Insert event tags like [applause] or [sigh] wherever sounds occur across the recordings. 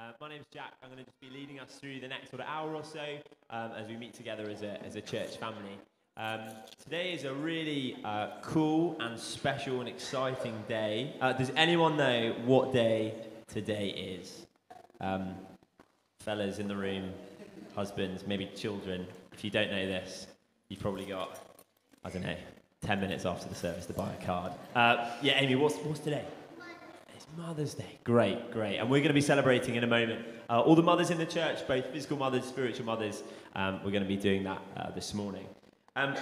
Uh, my name's Jack. I'm going to just be leading us through the next sort of hour or so um, as we meet together as a, as a church family. Um, today is a really uh, cool and special and exciting day. Uh, does anyone know what day today is? Um, fellas in the room, husbands, maybe children. If you don't know this, you've probably got, I don't know, 10 minutes after the service to buy a card. Uh, yeah, Amy, what's, what's today? Mother's Day. Great, great. And we're going to be celebrating in a moment uh, all the mothers in the church, both physical mothers, spiritual mothers. Um, we're going to be doing that uh, this morning. Um,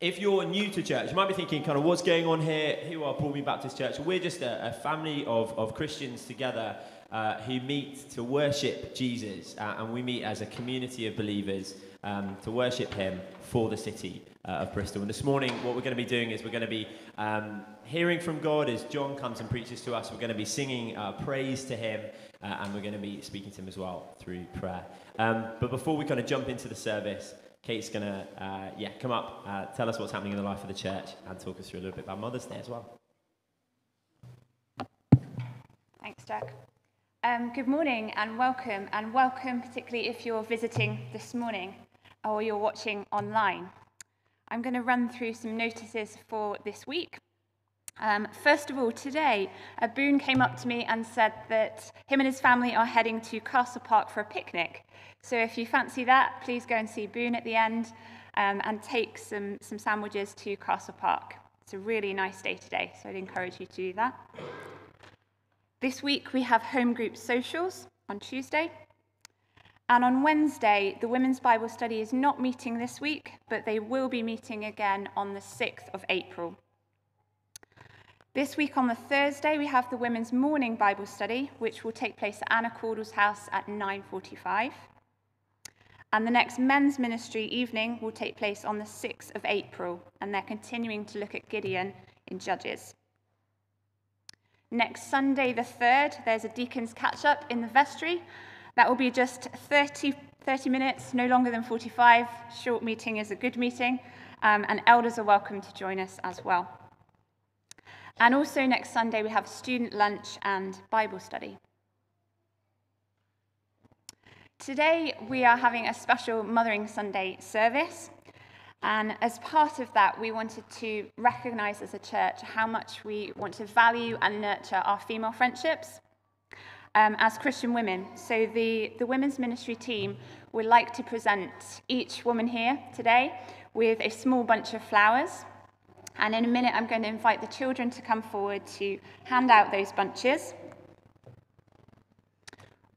if you're new to church, you might be thinking, kind of, what's going on here? Who are Broadmead Baptist Church? We're just a, a family of, of Christians together uh, who meet to worship Jesus, uh, and we meet as a community of believers um, to worship Him for the city uh, of Bristol. And this morning, what we're going to be doing is we're going to be um, hearing from God as John comes and preaches to us. We're going to be singing uh, praise to Him, uh, and we're going to be speaking to Him as well through prayer. Um, but before we kind of jump into the service, Kate's going to, uh, yeah, come up, uh, tell us what's happening in the life of the church, and talk us through a little bit about Mother's Day as well. Thanks, Jack. Um, good morning and welcome, and welcome particularly if you're visiting this morning or you're watching online. I'm going to run through some notices for this week. Um, first of all, today, a Boone came up to me and said that him and his family are heading to Castle Park for a picnic. So if you fancy that, please go and see Boone at the end um, and take some, some sandwiches to Castle Park. It's a really nice day today, so I'd encourage you to do that. This week we have home group socials on Tuesday. And on Wednesday, the Women's Bible Study is not meeting this week, but they will be meeting again on the 6th of April. This week on the Thursday, we have the Women's Morning Bible Study, which will take place at Anna Caudle's house at 9.45. And the next men's ministry evening will take place on the 6th of April, and they're continuing to look at Gideon in Judges. Next Sunday, the 3rd, there's a deacon's catch up in the vestry. That will be just 30, 30 minutes, no longer than 45. Short meeting is a good meeting, um, and elders are welcome to join us as well. And also next Sunday, we have student lunch and Bible study. Today, we are having a special Mothering Sunday service. And as part of that, we wanted to recognize as a church how much we want to value and nurture our female friendships um, as Christian women. So, the, the women's ministry team would like to present each woman here today with a small bunch of flowers. And in a minute, I'm going to invite the children to come forward to hand out those bunches.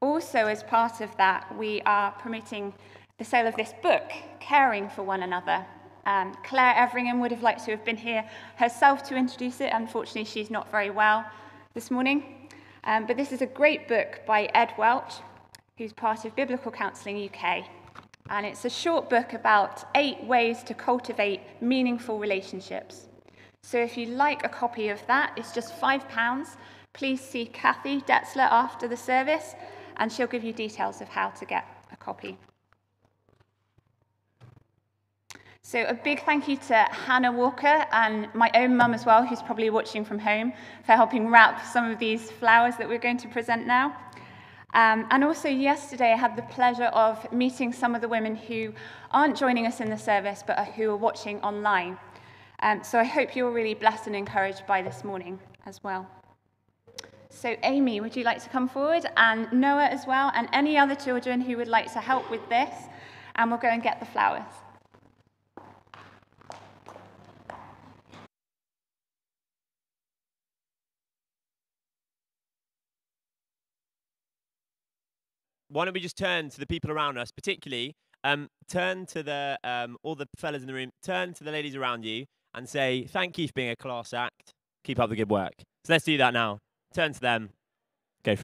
Also, as part of that, we are promoting the sale of this book, Caring for One Another. Um, Claire Everingham would have liked to have been here herself to introduce it. Unfortunately, she's not very well this morning. Um, but this is a great book by Ed Welch, who's part of Biblical Counselling UK. And it's a short book about eight ways to cultivate meaningful relationships. So if you'd like a copy of that, it's just £5. Please see Kathy Detzler after the service, and she'll give you details of how to get a copy. So a big thank you to Hannah Walker and my own mum as well, who's probably watching from home, for helping wrap some of these flowers that we're going to present now. Um, and also, yesterday, I had the pleasure of meeting some of the women who aren't joining us in the service, but who are watching online. Um, so I hope you're really blessed and encouraged by this morning as well. So, Amy, would you like to come forward? And Noah as well, and any other children who would like to help with this? And we'll go and get the flowers. Why don't we just turn to the people around us, particularly um, turn to the um, all the fellas in the room, turn to the ladies around you, and say thank you for being a class act. Keep up the good work. So let's do that now. Turn to them. Go.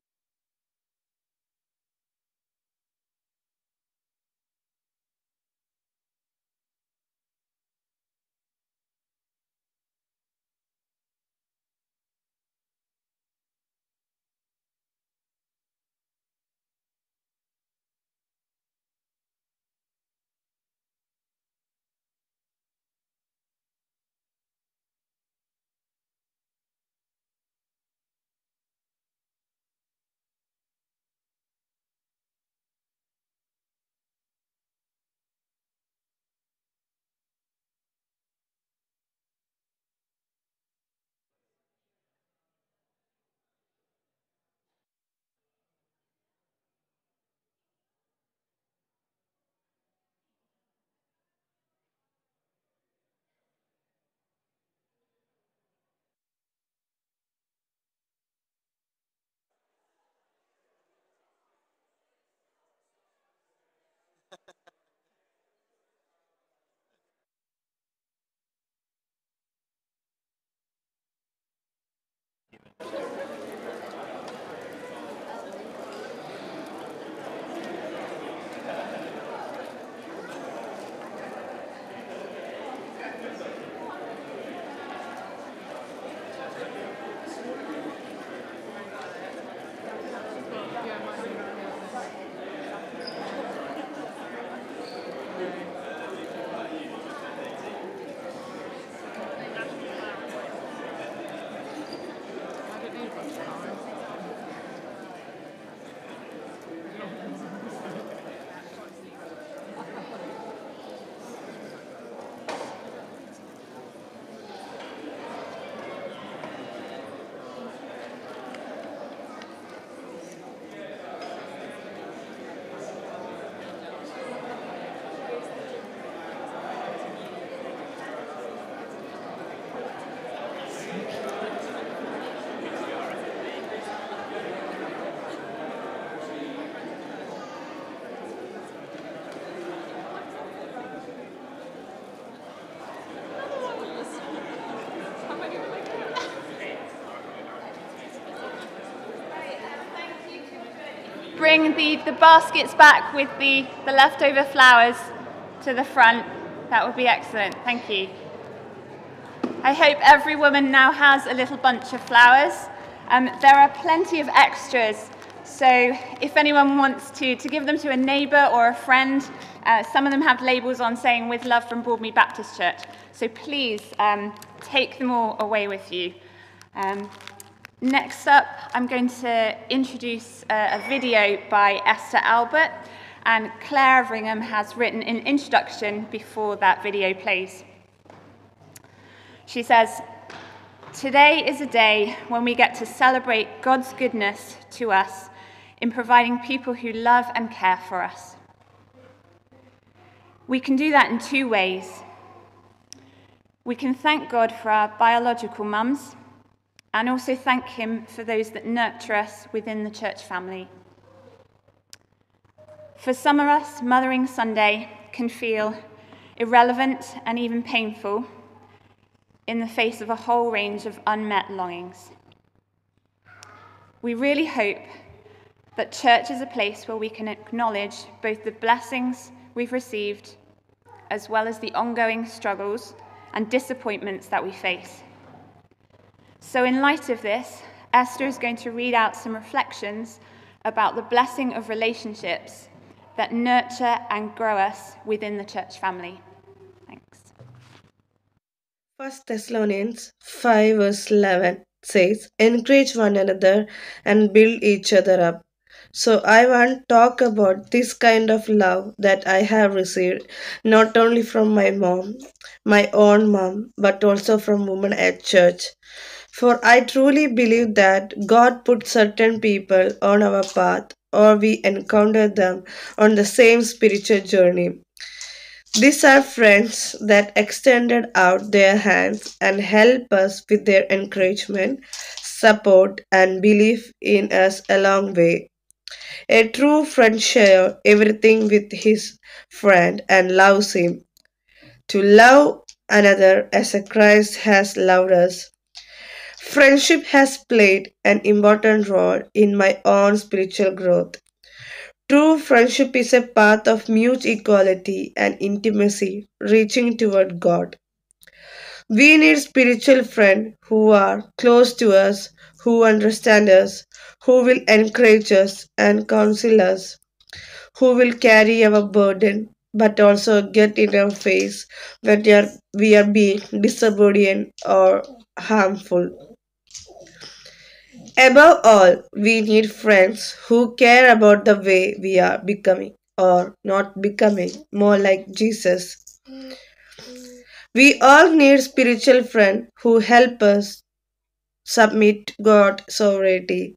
Bring the, the baskets back with the, the leftover flowers to the front, that would be excellent. Thank you. I hope every woman now has a little bunch of flowers. Um, there are plenty of extras, so if anyone wants to, to give them to a neighbour or a friend, uh, some of them have labels on saying with love from Broadmead Baptist Church. So please um, take them all away with you. Um, next up, I'm going to introduce a, a video by Esther Albert, and Claire Everingham has written an introduction before that video plays. She says, Today is a day when we get to celebrate God's goodness to us in providing people who love and care for us. We can do that in two ways. We can thank God for our biological mums and also thank Him for those that nurture us within the church family. For some of us, Mothering Sunday can feel irrelevant and even painful in the face of a whole range of unmet longings. We really hope that church is a place where we can acknowledge both the blessings we've received as well as the ongoing struggles and disappointments that we face. So, in light of this, Esther is going to read out some reflections about the blessing of relationships that nurture and grow us within the church family. Thanks. 1 Thessalonians 5 verse 11 says, Encourage one another and build each other up. So I want to talk about this kind of love that I have received not only from my mom, my own mom, but also from women at church. For I truly believe that God put certain people on our path or we encounter them on the same spiritual journey. These are friends that extended out their hands and help us with their encouragement, support, and belief in us along the way. A true friend shares everything with his friend and loves him. To love another as Christ has loved us. Friendship has played an important role in my own spiritual growth. True friendship is a path of mutual equality and intimacy reaching toward God. We need spiritual friends who are close to us, who understand us, who will encourage us and counsel us, who will carry our burden but also get in our face when we are, we are being disobedient or harmful. Above all, we need friends who care about the way we are becoming or not becoming more like Jesus. We all need spiritual friends who help us submit God's sovereignty.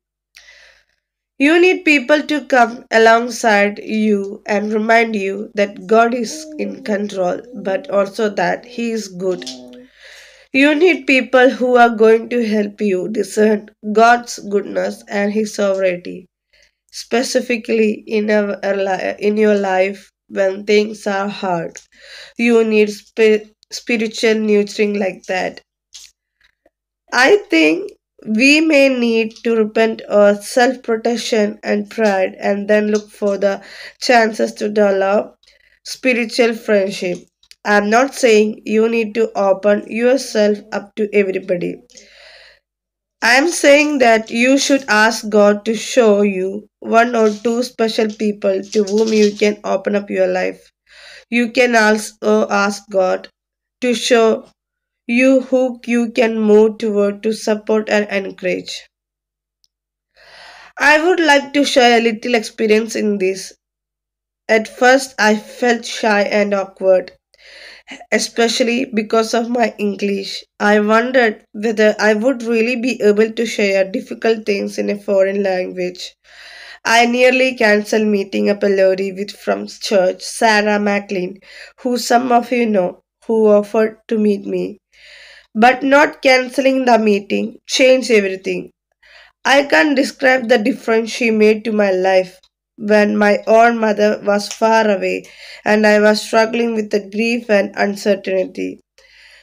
You need people to come alongside you and remind you that God is in control, but also that He is good. You need people who are going to help you discern God's goodness and His sovereignty, specifically in, our, in your life when things are hard. You need sp- spiritual nurturing like that. I think we may need to repent of self protection and pride and then look for the chances to develop spiritual friendship. I'm not saying you need to open yourself up to everybody. I'm saying that you should ask God to show you one or two special people to whom you can open up your life. You can also uh, ask God to show you who you can move toward to support and encourage. I would like to share a little experience in this. At first, I felt shy and awkward, especially because of my English. I wondered whether I would really be able to share difficult things in a foreign language. I nearly cancelled meeting up a lady with from church, Sarah McLean, who some of you know, who offered to meet me. But not cancelling the meeting changed everything. I can't describe the difference she made to my life when my own mother was far away and I was struggling with the grief and uncertainty.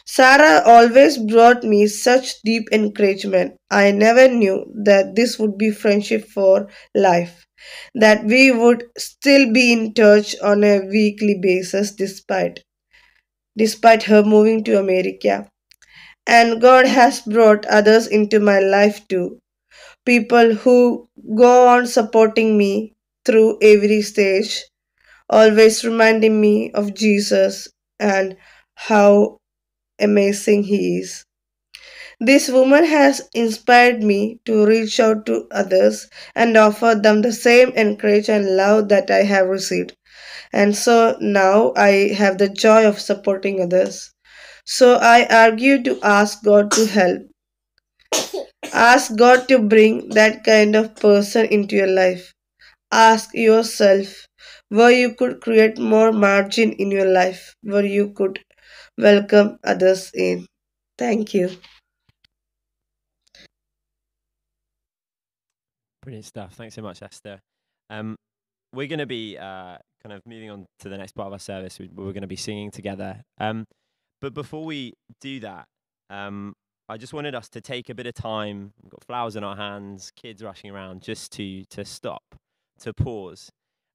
Sarah always brought me such deep encouragement. I never knew that this would be friendship for life. that we would still be in touch on a weekly basis despite despite her moving to America. And God has brought others into my life too. People who go on supporting me through every stage, always reminding me of Jesus and how amazing He is. This woman has inspired me to reach out to others and offer them the same encouragement and love that I have received. And so now I have the joy of supporting others. So I argue to ask God to help. Ask God to bring that kind of person into your life. Ask yourself where you could create more margin in your life, where you could welcome others in. Thank you. Brilliant stuff. Thanks so much, Esther. Um, we're going to be uh, kind of moving on to the next part of our service. We, we're going to be singing together. Um, but before we do that, um, I just wanted us to take a bit of time. We've got flowers in our hands, kids rushing around, just to to stop, to pause,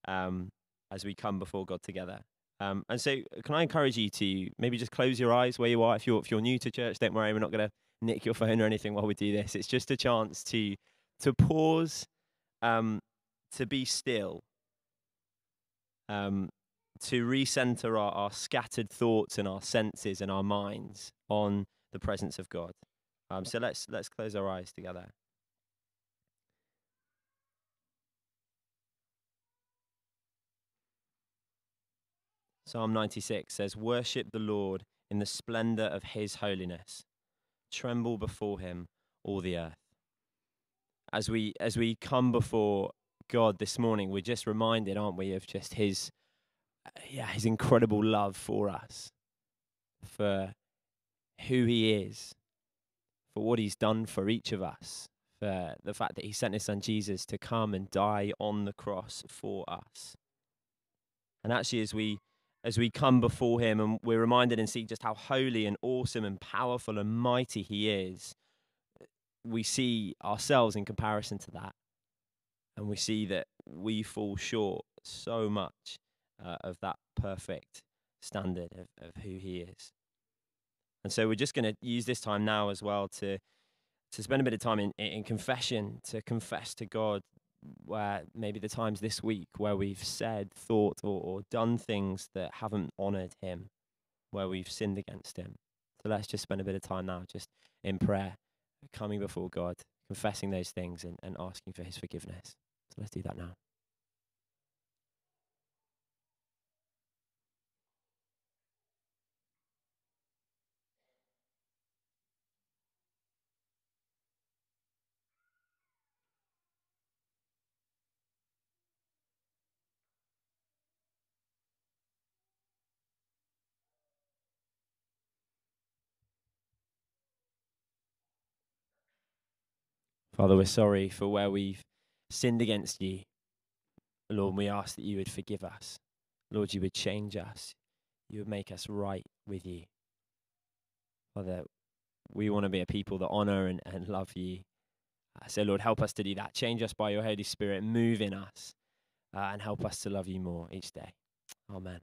um, as we come before God together. Um, and so, can I encourage you to maybe just close your eyes where you are? If you're if you're new to church, don't worry, we're not going to nick your phone or anything while we do this. It's just a chance to to pause, um, to be still, um, to recenter our, our scattered thoughts and our senses and our minds on the presence of God. Um, so let's let's close our eyes together. Psalm 96 says, Worship the Lord in the splendor of his holiness. Tremble before him, all the earth. As we as we come before God this morning, we're just reminded, aren't we, of just his yeah, his incredible love for us, for who he is, for what he's done for each of us, for the fact that he sent his son Jesus to come and die on the cross for us. And actually, as we as we come before him and we're reminded and see just how holy and awesome and powerful and mighty he is, we see ourselves in comparison to that. And we see that we fall short so much uh, of that perfect standard of, of who he is. And so we're just going to use this time now as well to to spend a bit of time in, in confession, to confess to God where maybe the times this week where we've said, thought, or, or done things that haven't honored Him, where we've sinned against Him. So let's just spend a bit of time now just in prayer, coming before God, confessing those things and, and asking for His forgiveness. So let's do that now. Father, we're sorry for where we've sinned against you. Lord, we ask that you would forgive us. Lord, you would change us. You would make us right with you. Father, we want to be a people that honor and, and love you. Uh, so, Lord, help us to do that. Change us by your Holy Spirit. Move in us uh, and help us to love you more each day. Amen.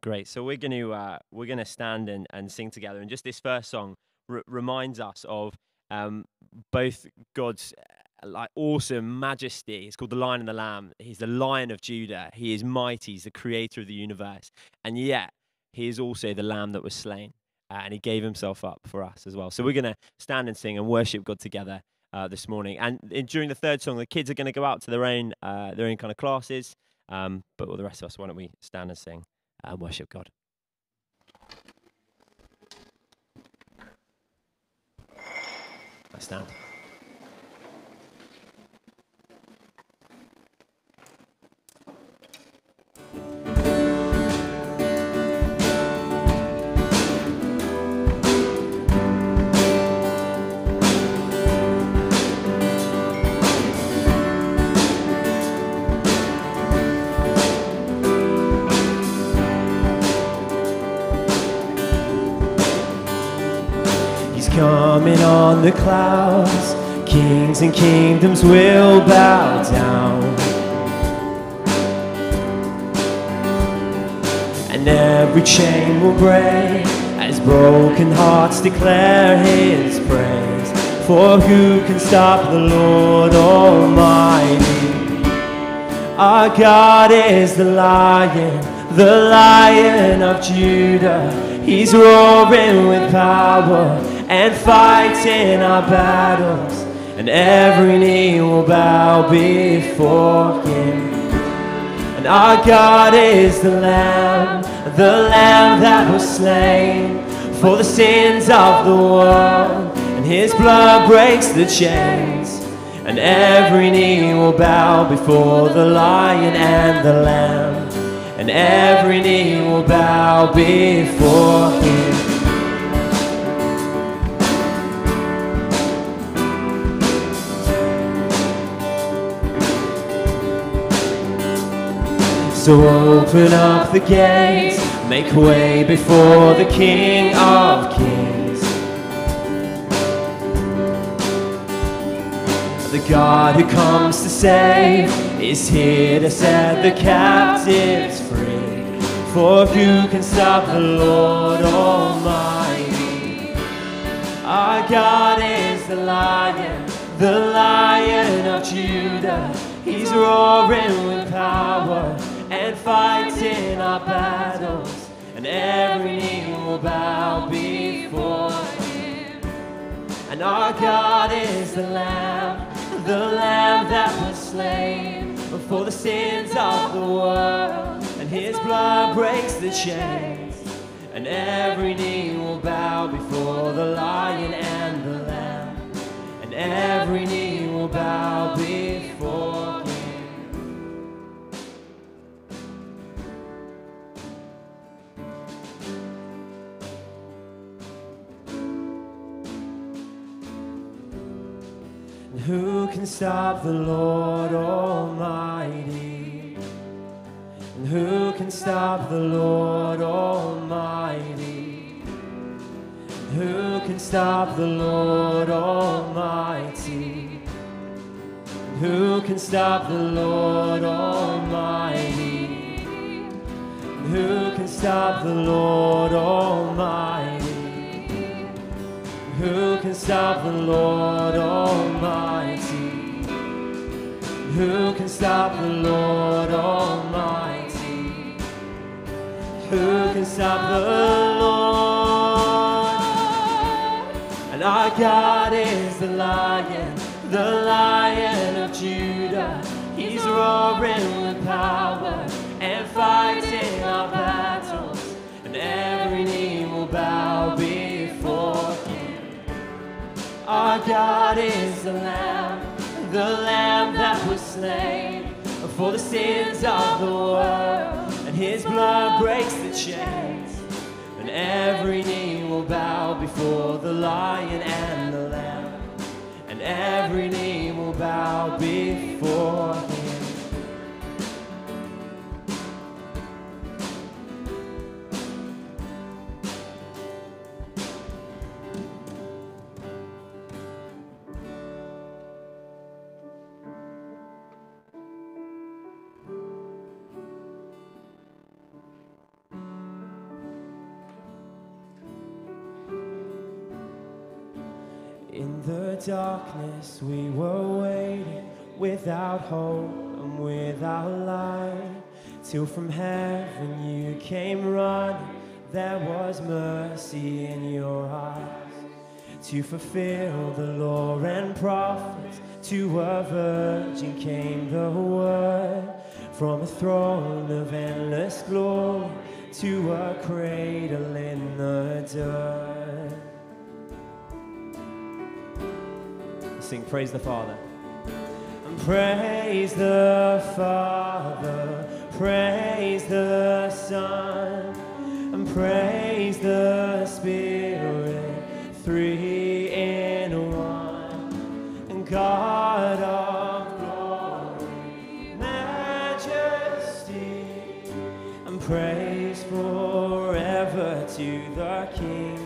Great. So we're going to uh, we're going to stand and, and sing together. And just this first song r- reminds us of um, both God's uh, like awesome majesty. It's called the Lion and the Lamb. He's the Lion of Judah. He is mighty. He's the creator of the universe, and yet he is also the Lamb that was slain, uh, and he gave himself up for us as well. So we're going to stand and sing and worship God together uh, this morning. And in, during the third song, the kids are going to go out to their own uh, their own kind of classes. Um, but all the rest of us, why don't we stand and sing and worship God? Stand. on the clouds. Kings and kingdoms will bow down. And every chain will break as broken hearts declare his praise. For who can stop the Lord Almighty? Our God is the lion, the lion of Judah. He's roaring with power and fighting our battles, and every knee will bow before him. And our God is the Lamb, the Lamb that was slain for the sins of the world, and his blood breaks the chains. And every knee will bow before the lion and the lamb, and every knee will bow before him. So open up the gates, make way before the King of Kings. The God who comes to save is here to set the captives free. For who can stop the Lord Almighty? Our God is the lion, the lion of Judah. He's roaring with power and fighting our battles, and every knee will bow before him. And our God is the Lamb, the Lamb that was slain for the sins of the world, and his blood breaks the chains. And every knee will bow before the lion and the lamb, and every knee will bow before who can stop the Lord Almighty? And who can stop the Lord Almighty? Who can stop the Lord Almighty? Who can stop the Lord Almighty? Who can stop the Lord Almighty? Who can stop the Lord Almighty? Who can stop the Lord Almighty? Who can stop the Lord? And our God is the lion, the lion of Judah. He's roaring with power and fighting our battles, and every knee will bow Our God is the Lamb, the Lamb that was slain for the sins of the world, and His blood breaks the chains. And every knee will bow before the Lion and the Lamb, and every knee will bow before Him. Darkness we were waiting without hope and without light. Till from heaven you came running there was mercy in your eyes. To fulfill the law and prophets to a virgin came the word. From a throne of endless glory to a cradle in the dirt Sing praise the Father. Praise the Father, praise the Son, and praise the Spirit, three in one. And God of glory, majesty, and praise forever to the King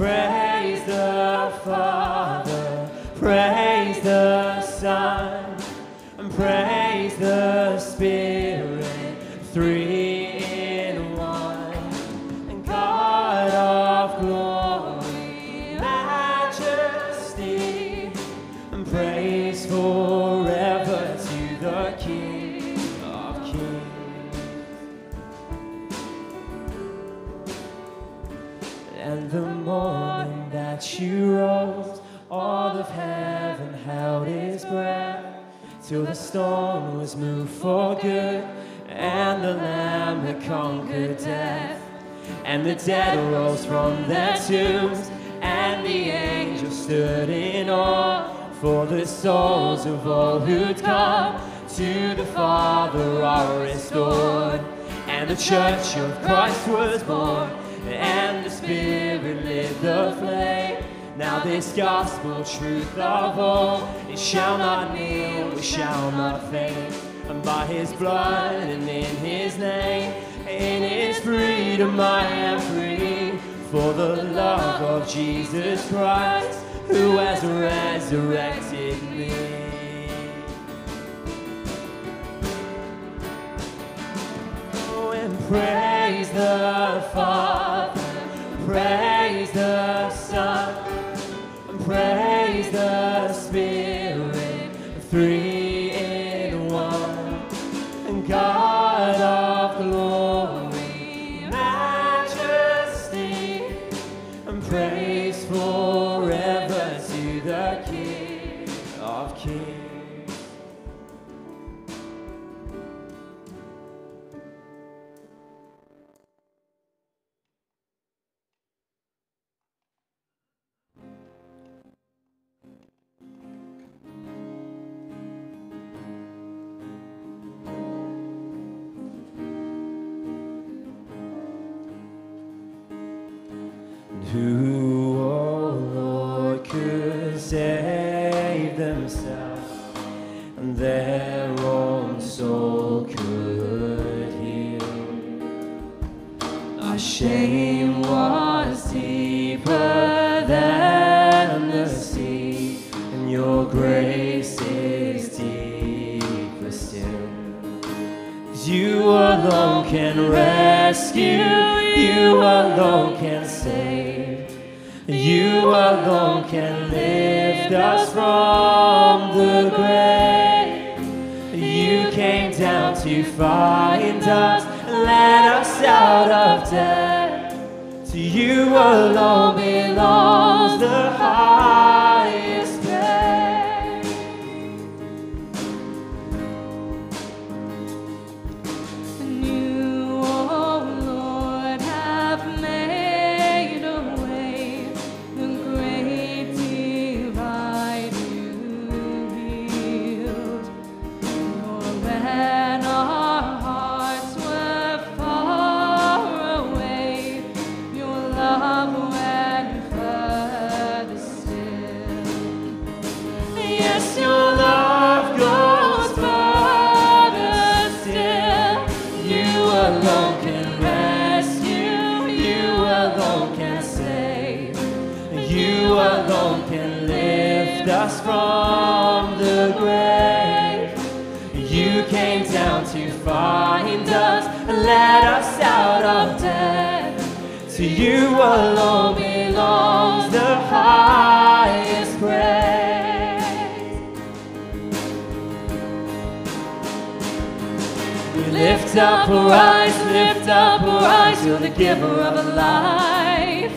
Praise the Father, praise the Son, and praise the Spirit, breath, till the stone was moved for good, and the Lamb had conquered death. And the dead rose from their tombs, and the angels stood in awe for the souls of all who'd come to the Father are restored. And the church of Christ was born, and the Spirit lit the flame. Now this gospel truth of all, it shall not kneel, it shall not faint. And by his blood and in his name, in his freedom I am free. For the love of Jesus Christ, who has resurrected me. Oh, and praise the Father, praise the Son, praise the Spirit, three in one. And God their own soul could heal? Our shame was deeper than the sea, and your grace is deeper still. You alone can rescue, you alone can save, you alone can lift us from the grave. To find us, let us out of death. To you alone belongs alone belongs the highest praise. We lift up our eyes, lift up our eyes, you're the giver of life.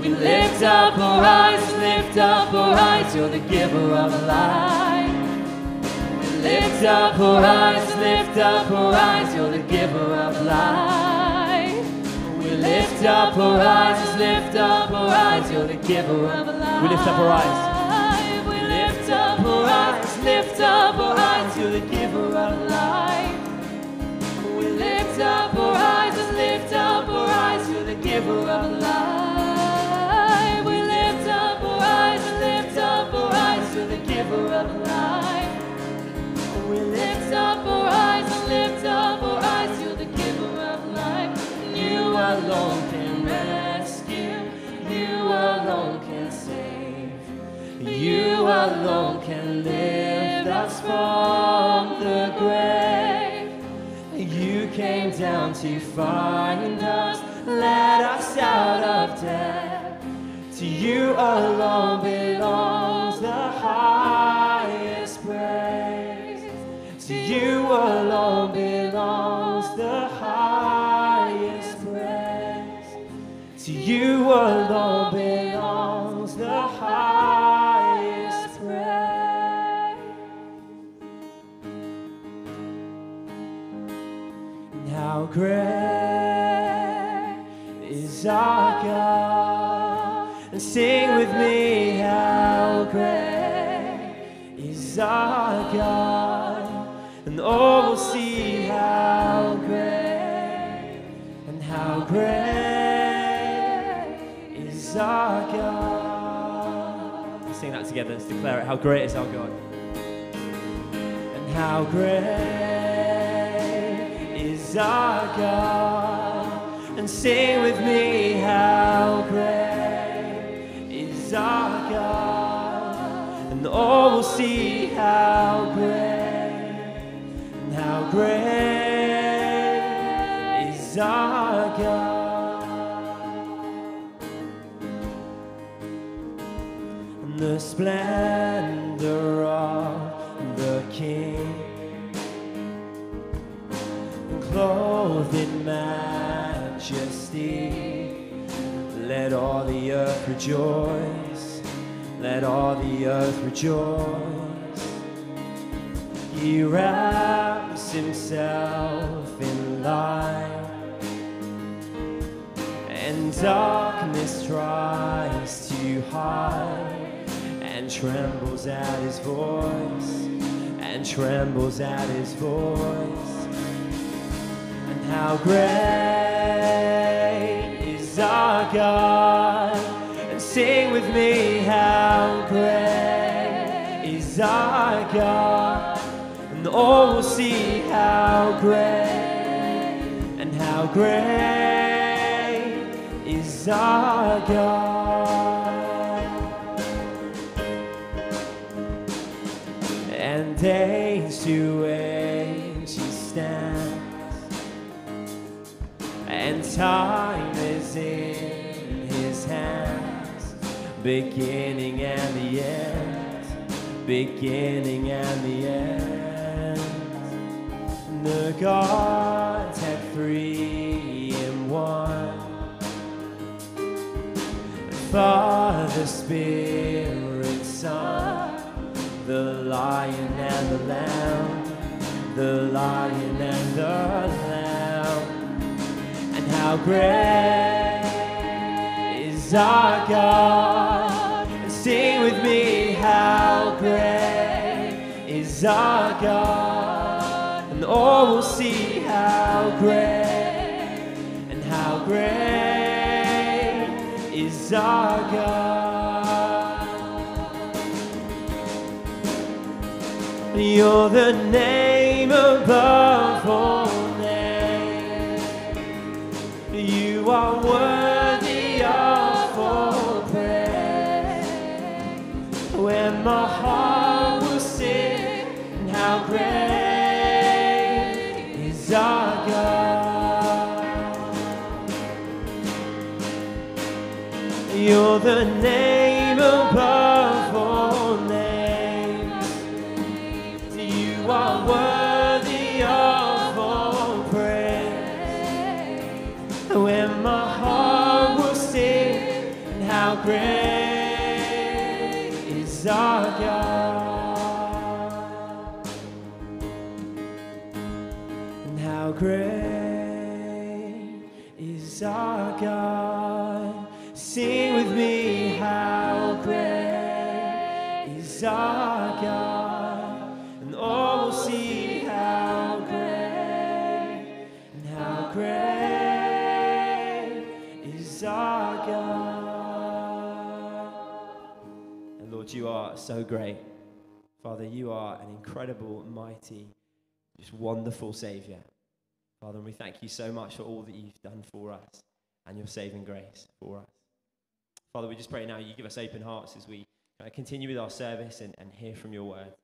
We lift up our eyes, lift up our eyes, you're the giver of life. We lift up our eyes, lift up our eyes, you're the giver of life. Lift up our eyes, lift up our eyes, you're the giver of life. We lift up our eyes. We lift up our eyes to the giver of life. We lift up our eyes, let's lift up our eyes to the giver of life. We lift up our eyes lift up our eyes to the giver of life. We lift up our eyes lift up our eyes to the giver of life. You alone You alone can lift us from the grave. You came down to find us, let us out of death. To you alone belongs the highest praise. To you alone great is our God? And sing with me, how great is our God? And all will see how great and how great is our God. Let's sing that together. Let's declare it. How great is our God? And how great is our God? And sing with me, how great is our God? And all will see how great and how great is our God. The splendor earth rejoice. Let all the earth rejoice. He wraps himself in light, and darkness tries to hide, and trembles at his voice, and trembles at his voice. And how great is our God? Me, how great is our God? And all will see how great and how great is our God. And age to age he stands, and time beginning and the end, beginning and the end. The Godhead three in one. Father, Spirit, Son, the Lion and the Lamb, the Lion and the Lamb. And how great is our God? Our God? And all will see how great and how great is our God. You're the name above all names. You are worthy You're the name great. Father, you are an incredible, mighty, just wonderful Savior. Father, and we thank you so much for all that you've done for us and your saving grace for us. Father, we just pray now you give us open hearts as we continue with our service and, and hear from your word.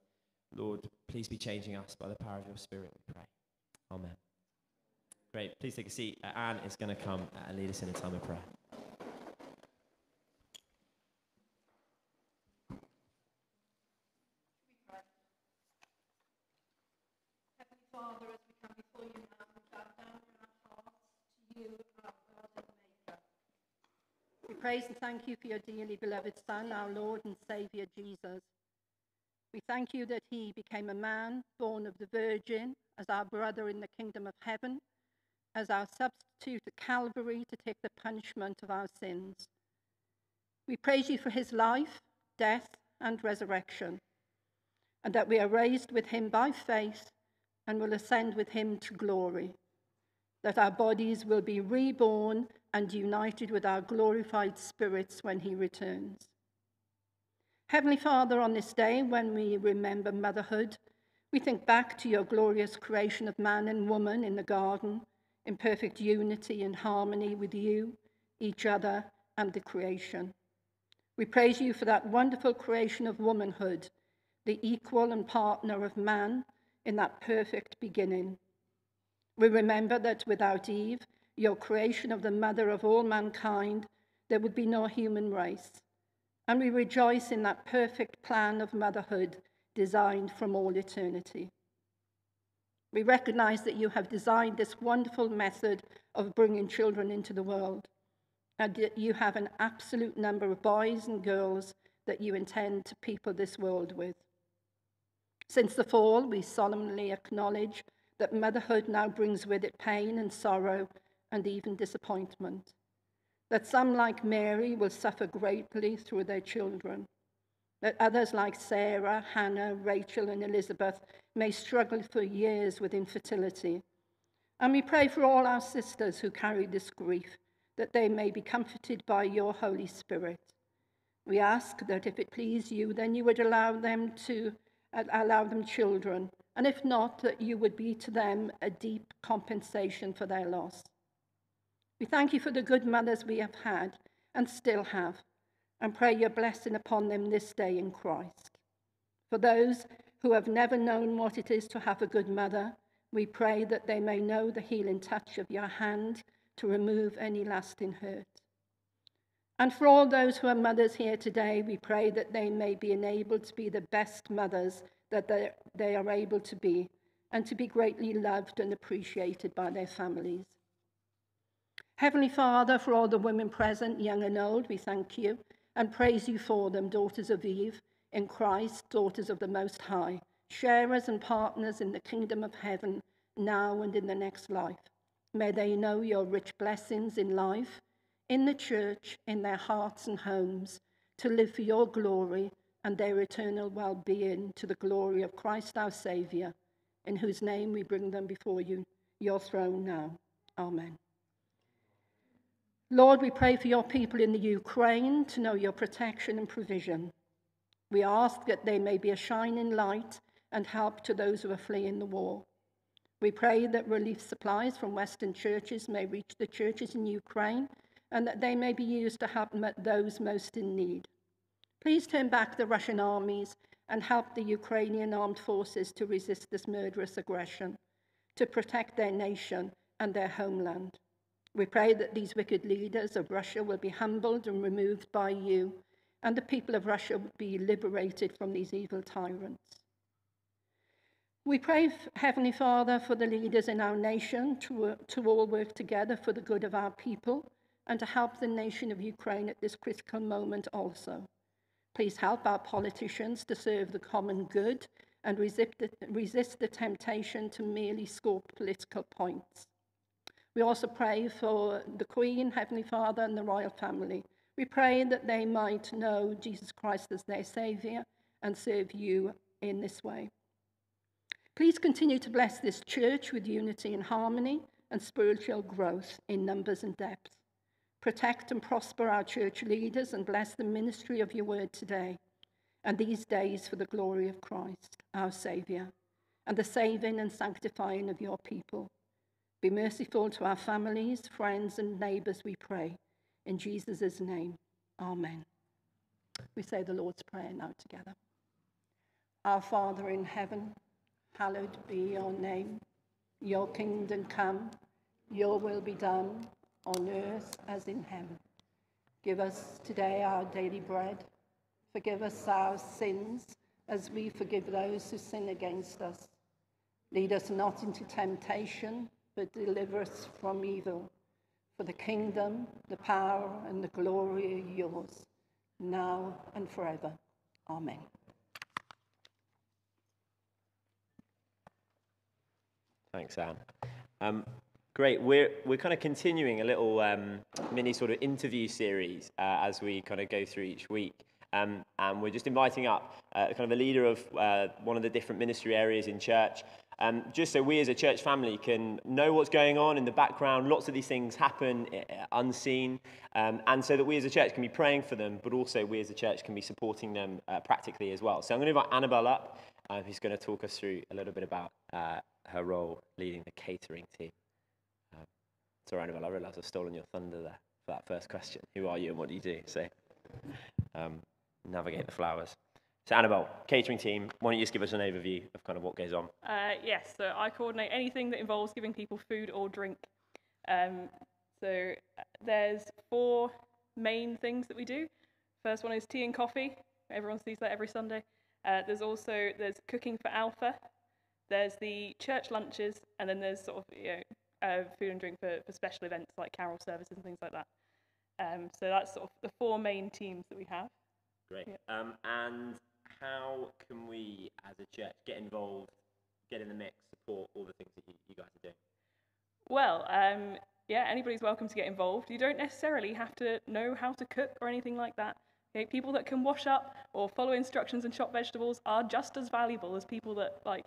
Lord, please be changing us by the power of your Spirit, we pray. Amen. Great. Please take a seat. Uh, Anne is going to come and lead us in a time of prayer. Father, as we come before you now, we bow down in our hearts to you, our God and Maker. We praise and thank you for your dearly beloved Son, our Lord and Saviour Jesus. We thank you that he became a man, born of the Virgin, as our brother in the kingdom of heaven, as our substitute at Calvary to take the punishment of our sins. We praise you for his life, death, and resurrection, and that we are raised with him by faith and will ascend with him to glory, that our bodies will be reborn and united with our glorified spirits when he returns. Heavenly Father, on this day when we remember motherhood, we think back to your glorious creation of man and woman in the garden, in perfect unity and harmony with you, each other, and the creation. We praise you for that wonderful creation of womanhood, the equal and partner of man in that perfect beginning. We remember that without Eve, your creation of the mother of all mankind, there would be no human race. And we rejoice in that perfect plan of motherhood designed from all eternity. We recognize that you have designed this wonderful method of bringing children into the world, and that you have an absolute number of boys and girls that you intend to people this world with. Since the fall, we solemnly acknowledge that motherhood now brings with it pain and sorrow and even disappointment. That some, like Mary, will suffer greatly through their children. That others, like Sarah, Hannah, Rachel, and Elizabeth, may struggle for years with infertility. And we pray for all our sisters who carry this grief, that they may be comforted by your Holy Spirit. We ask that if it please you, then you would allow them to uh, allow them children, and if not, that you would be to them a deep compensation for their loss. We thank you for the good mothers we have had and still have, and pray your blessing upon them this day in Christ. For those who have never known what it is to have a good mother, we pray that they may know the healing touch of your hand to remove any lasting hurt. And for all those who are mothers here today, we pray that they may be enabled to be the best mothers that they are able to be and to be greatly loved and appreciated by their families. Heavenly Father, for all the women present, young and old, we thank you and praise you for them, daughters of Eve, in Christ, daughters of the Most High, sharers and partners in the kingdom of heaven, now and in the next life. May they know your rich blessings in life in the church, in their hearts and homes, to live for your glory and their eternal well being to the glory of Christ our Saviour, in whose name we bring them before you, your throne now. Amen. Lord, we pray for your people in the Ukraine to know your protection and provision. We ask that they may be a shining light and help to those who are fleeing the war. We pray that relief supplies from Western churches may reach the churches in Ukraine and that they may be used to help those most in need. Please turn back the Russian armies and help the Ukrainian armed forces to resist this murderous aggression, to protect their nation and their homeland. We pray that these wicked leaders of Russia will be humbled and removed by you, and the people of Russia will be liberated from these evil tyrants. We pray, Heavenly Father, for the leaders in our nation to, to all work together for the good of our people and to help the nation of Ukraine at this critical moment also. Please help our politicians to serve the common good and resist the, resist the temptation to merely score political points. We also pray for the Queen, Heavenly Father, and the royal family. We pray that they might know Jesus Christ as their Saviour and serve you in this way. Please continue to bless this church with unity and harmony and spiritual growth in numbers and depth. Protect and prosper our church leaders and bless the ministry of your word today. and these days for the glory of Christ, our Saviour, and the saving and sanctifying of your people. Be merciful to our families, friends, and neighbours, we pray. In Jesus' name, Amen. We say the Lord's Prayer now together. Our Father in heaven, hallowed be your name. Your kingdom come, your will be done, on earth as in heaven. Give us today our daily bread. Forgive us our sins as we forgive those who sin against us. Lead us not into temptation, but deliver us from evil. For the kingdom, the power, and the glory are yours, now and forever. Amen. Thanks, Anne. Um, great. We're, we're kind of continuing a little um, mini sort of interview series uh, as we kind of go through each week. Um, and we're just inviting up uh, kind of a leader of uh, one of the different ministry areas in church, um, just so we as a church family can know what's going on in the background. Lots of these things happen uh, unseen, um, and so that we as a church can be praying for them, but also we as a church can be supporting them uh, practically as well. So I'm going to invite Annabelle up, uh, who's going to talk us through a little bit about uh, her role leading the catering team. Um, sorry, Annabelle, I realise I've stolen your thunder there for that first question. Who are you and what do you do? So. Um, navigate the flowers. So Annabelle, catering team, why don't you just give us an overview of kind of what goes on? Uh, yes, so I coordinate anything that involves giving people food or drink. Um, so uh, there's four main things that we do. First one is tea and coffee. Everyone sees that every Sunday. Uh, there's also there's cooking for Alpha. There's the church lunches, and then there's sort of you know uh, food and drink for, for special events like carol services and things like that. Um, so that's sort of the four main teams that we have. Great. Um, and how can we, as a church, get involved, get in the mix, support all the things that you, you guys are doing? Well, um, yeah, anybody's welcome to get involved. You don't necessarily have to know how to cook or anything like that. Okay? People that can wash up or follow instructions and chop vegetables are just as valuable as people that like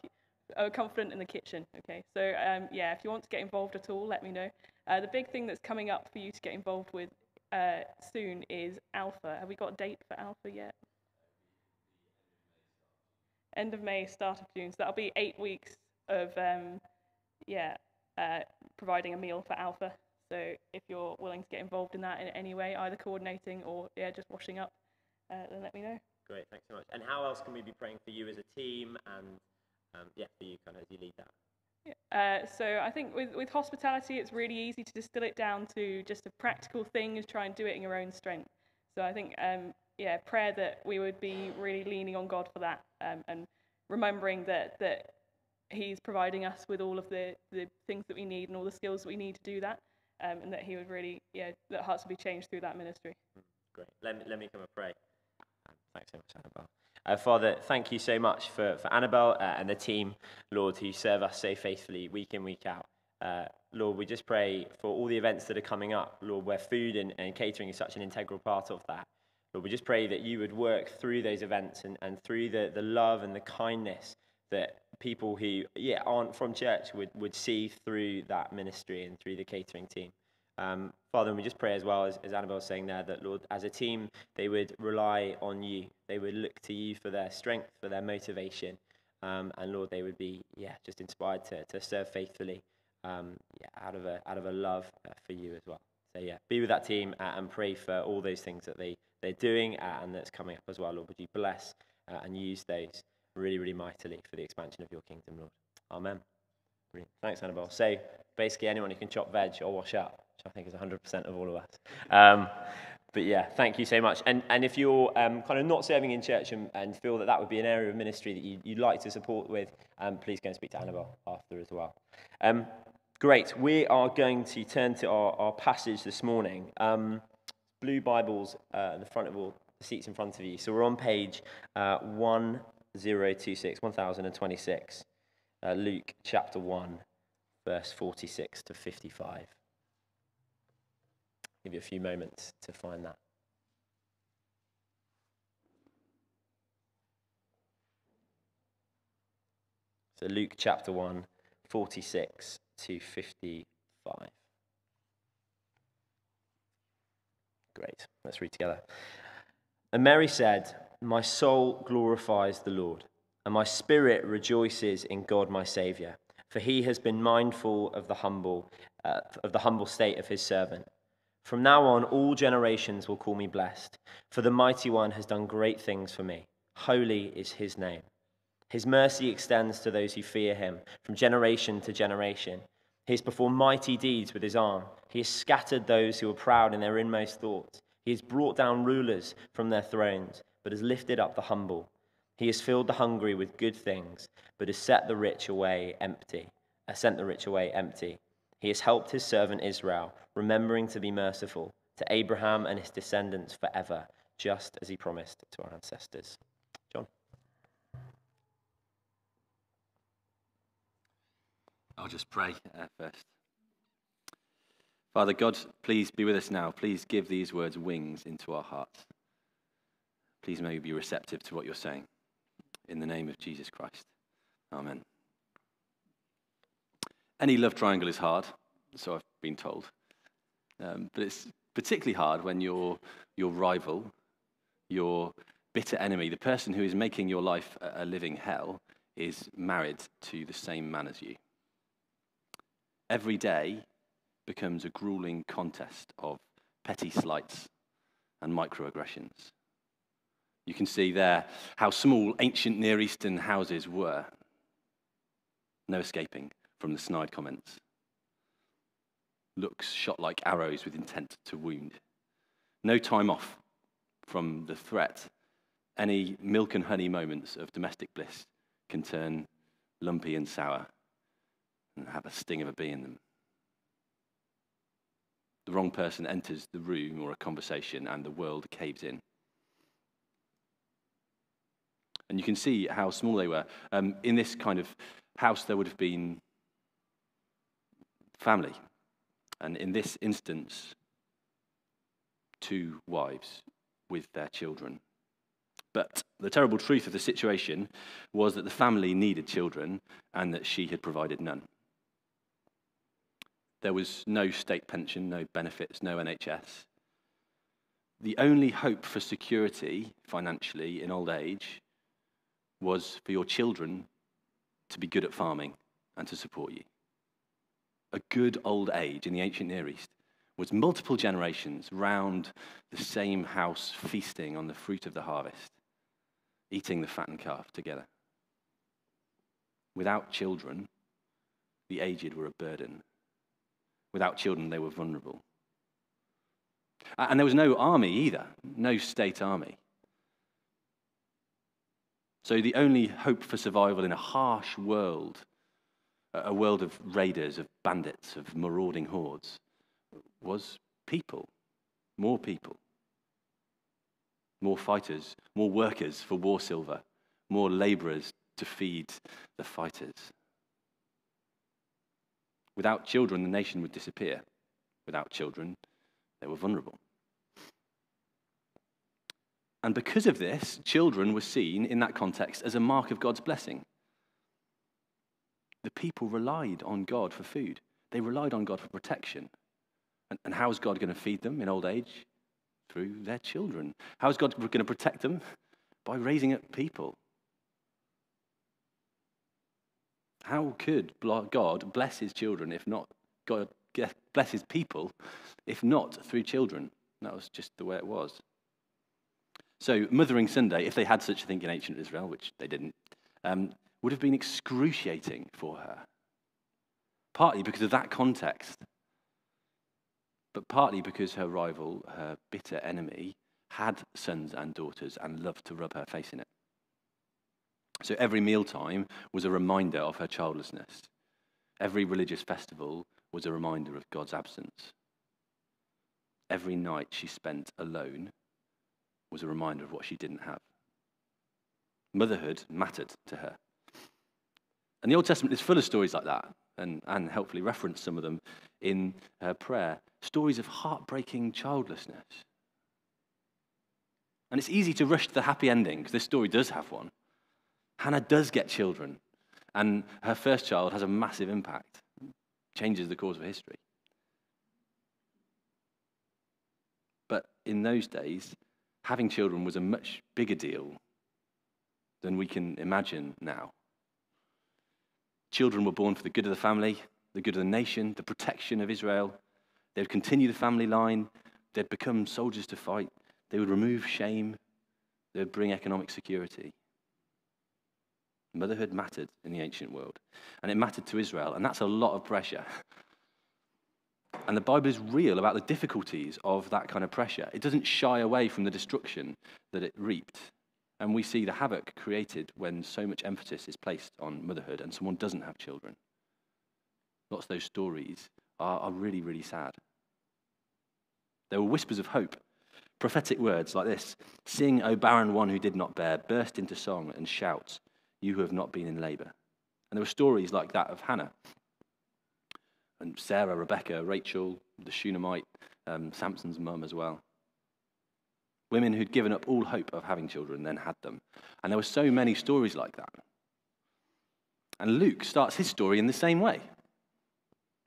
are confident in the kitchen. Okay, so um, yeah, if you want to get involved at all, let me know. Uh, the big thing that's coming up for you to get involved with uh, soon is Alpha. Have we got a date for Alpha yet? End of May, start of June. So that'll be eight weeks of, um, yeah, uh, providing a meal for Alpha. So if you're willing to get involved in that in any way, either coordinating or yeah, just washing up, uh, then let me know. Great, thanks so much. And how else can we be praying for you as a team and um, yeah, for you kind of as you lead that? Uh, so I think with, with hospitality, it's really easy to distill it down to just a practical thing and try and do it in your own strength. So I think, um, yeah, prayer that we would be really leaning on God for that um, and remembering that, that He's providing us with all of the, the things that we need and all the skills that we need to do that, um, and that He would really, yeah, that hearts would be changed through that ministry. Great. Let me, let me come and pray. Thanks so much, Annabelle. Uh, Father, thank you so much for, for Annabelle uh, and the team, Lord, who serve us so faithfully week in, week out. Uh, Lord, we just pray for all the events that are coming up, Lord, where food and, and catering is such an integral part of that. Lord, we just pray that you would work through those events and, and through the, the love and the kindness that people who yeah, aren't from church would, would see through that ministry and through the catering team. Um, Father, and we just pray as well, as, as Annabelle was saying there, that Lord, as a team, they would rely on you. They would look to you for their strength, for their motivation. Um, and Lord, they would be, yeah, just inspired to, to serve faithfully um, yeah, out, of a, out of a love uh, for you as well. So, yeah, be with that team uh, and pray for all those things that they, they're doing uh, and that's coming up as well. Lord, would you bless uh, and use those really, really mightily for the expansion of your kingdom, Lord. Amen. Brilliant. Thanks, Annabelle. So, basically, anyone who can chop veg or wash up which I think is 100% of all of us. Um, but yeah, thank you so much. And, and if you're um, kind of not serving in church and, and feel that that would be an area of ministry that you, you'd like to support with, um, please go and speak to Annabelle after as well. Um, great. We are going to turn to our, our passage this morning. Blue Bibles uh, the front of all the seats in front of you. So we're on page uh, 1026, 1026, uh, Luke chapter 1, verse 46 to 55 give you a few moments to find that. So, Luke chapter 1, 46 to 55. Great. Let's read together. And Mary said, My soul glorifies the Lord, and my spirit rejoices in God my Saviour, for he has been mindful of the humble, uh, of the humble state of his servant. From now on, all generations will call me blessed, for the mighty one has done great things for me. Holy is his name. His mercy extends to those who fear him from generation to generation. He has performed mighty deeds with his arm. He has scattered those who are proud in their inmost thoughts. He has brought down rulers from their thrones, but has lifted up the humble. He has filled the hungry with good things, but has set the rich away empty. Has sent the rich away empty. He has helped his servant Israel, remembering to be merciful to Abraham and his descendants forever, just as he promised to our ancestors. John. I'll just pray uh, first. Father God, please be with us now. Please give these words wings into our hearts. Please may we be receptive to what you're saying. In the name of Jesus Christ. Amen. Any love triangle is hard, so I've been told. Um, but it's particularly hard when your, your rival, your bitter enemy, the person who is making your life a, a living hell, is married to the same man as you. Every day becomes a grueling contest of petty slights and microaggressions. You can see there how small ancient Near Eastern houses were. No escaping from the snide comments. Looks shot like arrows with intent to wound. No time off from the threat. Any milk and honey moments of domestic bliss can turn lumpy and sour and have a sting of a bee in them. The wrong person enters the room or a conversation, and the world caves in. And you can see how small they were. Um, in this kind of house, there would have been family. And in this instance, two wives with their children. But the terrible truth of the situation was that the family needed children and that she had provided none. There was no state pension, no benefits, no NHS. The only hope for security financially in old age was for your children to be good at farming and to support you. A good old age in the ancient Near East was multiple generations round the same house feasting on the fruit of the harvest, eating the fattened calf together. Without children, the aged were a burden. Without children, they were vulnerable. And there was no army either, no state army. So the only hope for survival in a harsh world, a world of raiders, of bandits, of marauding hordes, was people, more people, more fighters, more workers for war silver, more laborers to feed the fighters. Without children, the nation would disappear. Without children, they were vulnerable. And because of this, children were seen in that context as a mark of God's blessing. The people relied on God for food, they relied on God for protection. And, and how is God going to feed them in old age? Through their children. How is God going to protect them? By raising up people. How could God bless his children if not God bless his people if not through children? That was just the way it was. So, Mothering Sunday, if they had such a thing in ancient Israel, which they didn't, um, would have been excruciating for her. Partly because of that context, but partly because her rival, her bitter enemy, had sons and daughters and loved to rub her face in it. So every mealtime was a reminder of her childlessness. Every religious festival was a reminder of God's absence. Every night she spent alone was a reminder of what she didn't have. Motherhood mattered to her. And the Old Testament is full of stories like that, and Anne helpfully referenced some of them in her prayer stories of heartbreaking childlessness. And it's easy to rush to the happy ending, because this story does have one. Hannah does get children, and her first child has a massive impact, changes the course of history. But in those days, having children was a much bigger deal than we can imagine now. Children were born for the good of the family, the good of the nation, the protection of Israel. They would continue the family line. They'd become soldiers to fight. They would remove shame. They would bring economic security. Motherhood mattered in the ancient world, and it mattered to Israel, and that's a lot of pressure. [laughs] And the Bible is real about the difficulties of that kind of pressure. It doesn't shy away from the destruction that it reaped. And we see the havoc created when so much emphasis is placed on motherhood and someone doesn't have children. Lots of those stories are, are really, really sad. There were whispers of hope, prophetic words like this Sing, O barren one who did not bear, burst into song and shout, you who have not been in labor. And there were stories like that of Hannah, and Sarah, Rebecca, Rachel, the Shunammite, um, Samson's mum as well. Women who'd given up all hope of having children, then had them. And there were so many stories like that. And Luke starts his story in the same way.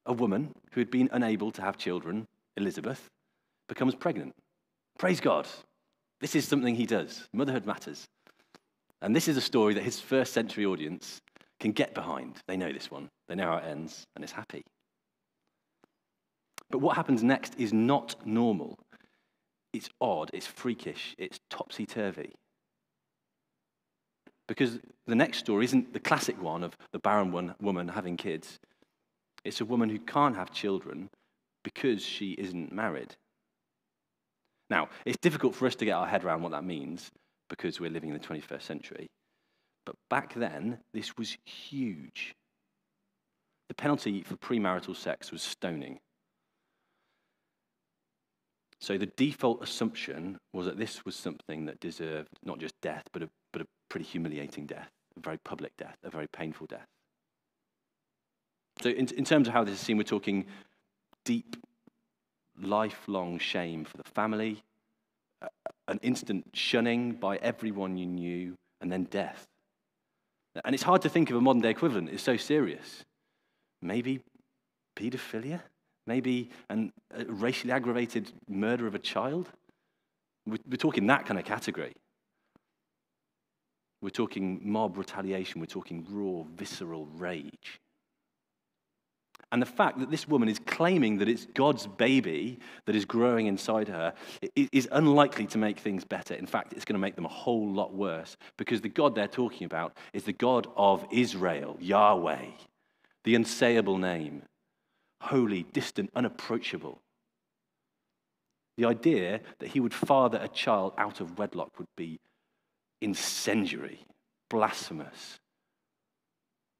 A woman who had been unable to have children, Elizabeth, becomes pregnant. Praise God. This is something he does. Motherhood matters. And this is a story that his first century audience can get behind. They know this one, they know how it ends, and it's happy. But what happens next is not normal. It's odd, it's freakish, it's topsy turvy. Because the next story isn't the classic one of the barren one, woman having kids. It's a woman who can't have children because she isn't married. Now, it's difficult for us to get our head around what that means because we're living in the 21st century. But back then, this was huge. The penalty for premarital sex was stoning. So the default assumption was that this was something that deserved not just death, but a, but a pretty humiliating death, a very public death, a very painful death. So, in, in terms of how this is seen, we're talking deep, lifelong shame for the family, uh, an instant shunning by everyone you knew, and then death. And it's hard to think of a modern day equivalent. It's so serious. Maybe paedophilia? Maybe an, a racially aggravated murder of a child? We're, we're talking that kind of category. We're talking mob retaliation. We're talking raw, visceral rage. And the fact that this woman is claiming that it's God's baby that is growing inside her is unlikely to make things better. In fact, it's going to make them a whole lot worse because the God they're talking about is the God of Israel, Yahweh, the unsayable name, holy, distant, unapproachable. The idea that he would father a child out of wedlock would be incendiary, blasphemous.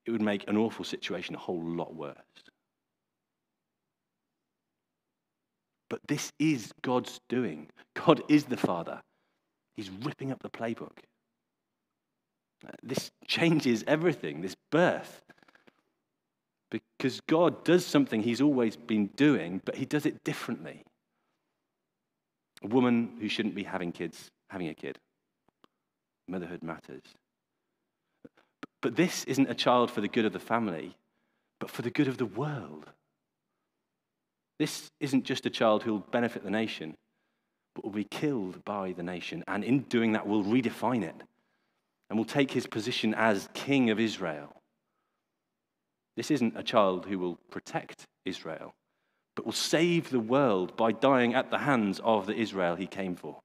It would make an awful situation a whole lot worse. But this is God's doing. God is the Father. He's ripping up the playbook. This changes everything, this birth. Because God does something he's always been doing, but he does it differently. A woman who shouldn't be having kids, having a kid. Motherhood matters. But this isn't a child for the good of the family, but for the good of the world. This isn't just a child who will benefit the nation, but will be killed by the nation. And in doing that, will redefine it and will take his position as king of Israel. This isn't a child who will protect Israel, but will save the world by dying at the hands of the Israel he came for.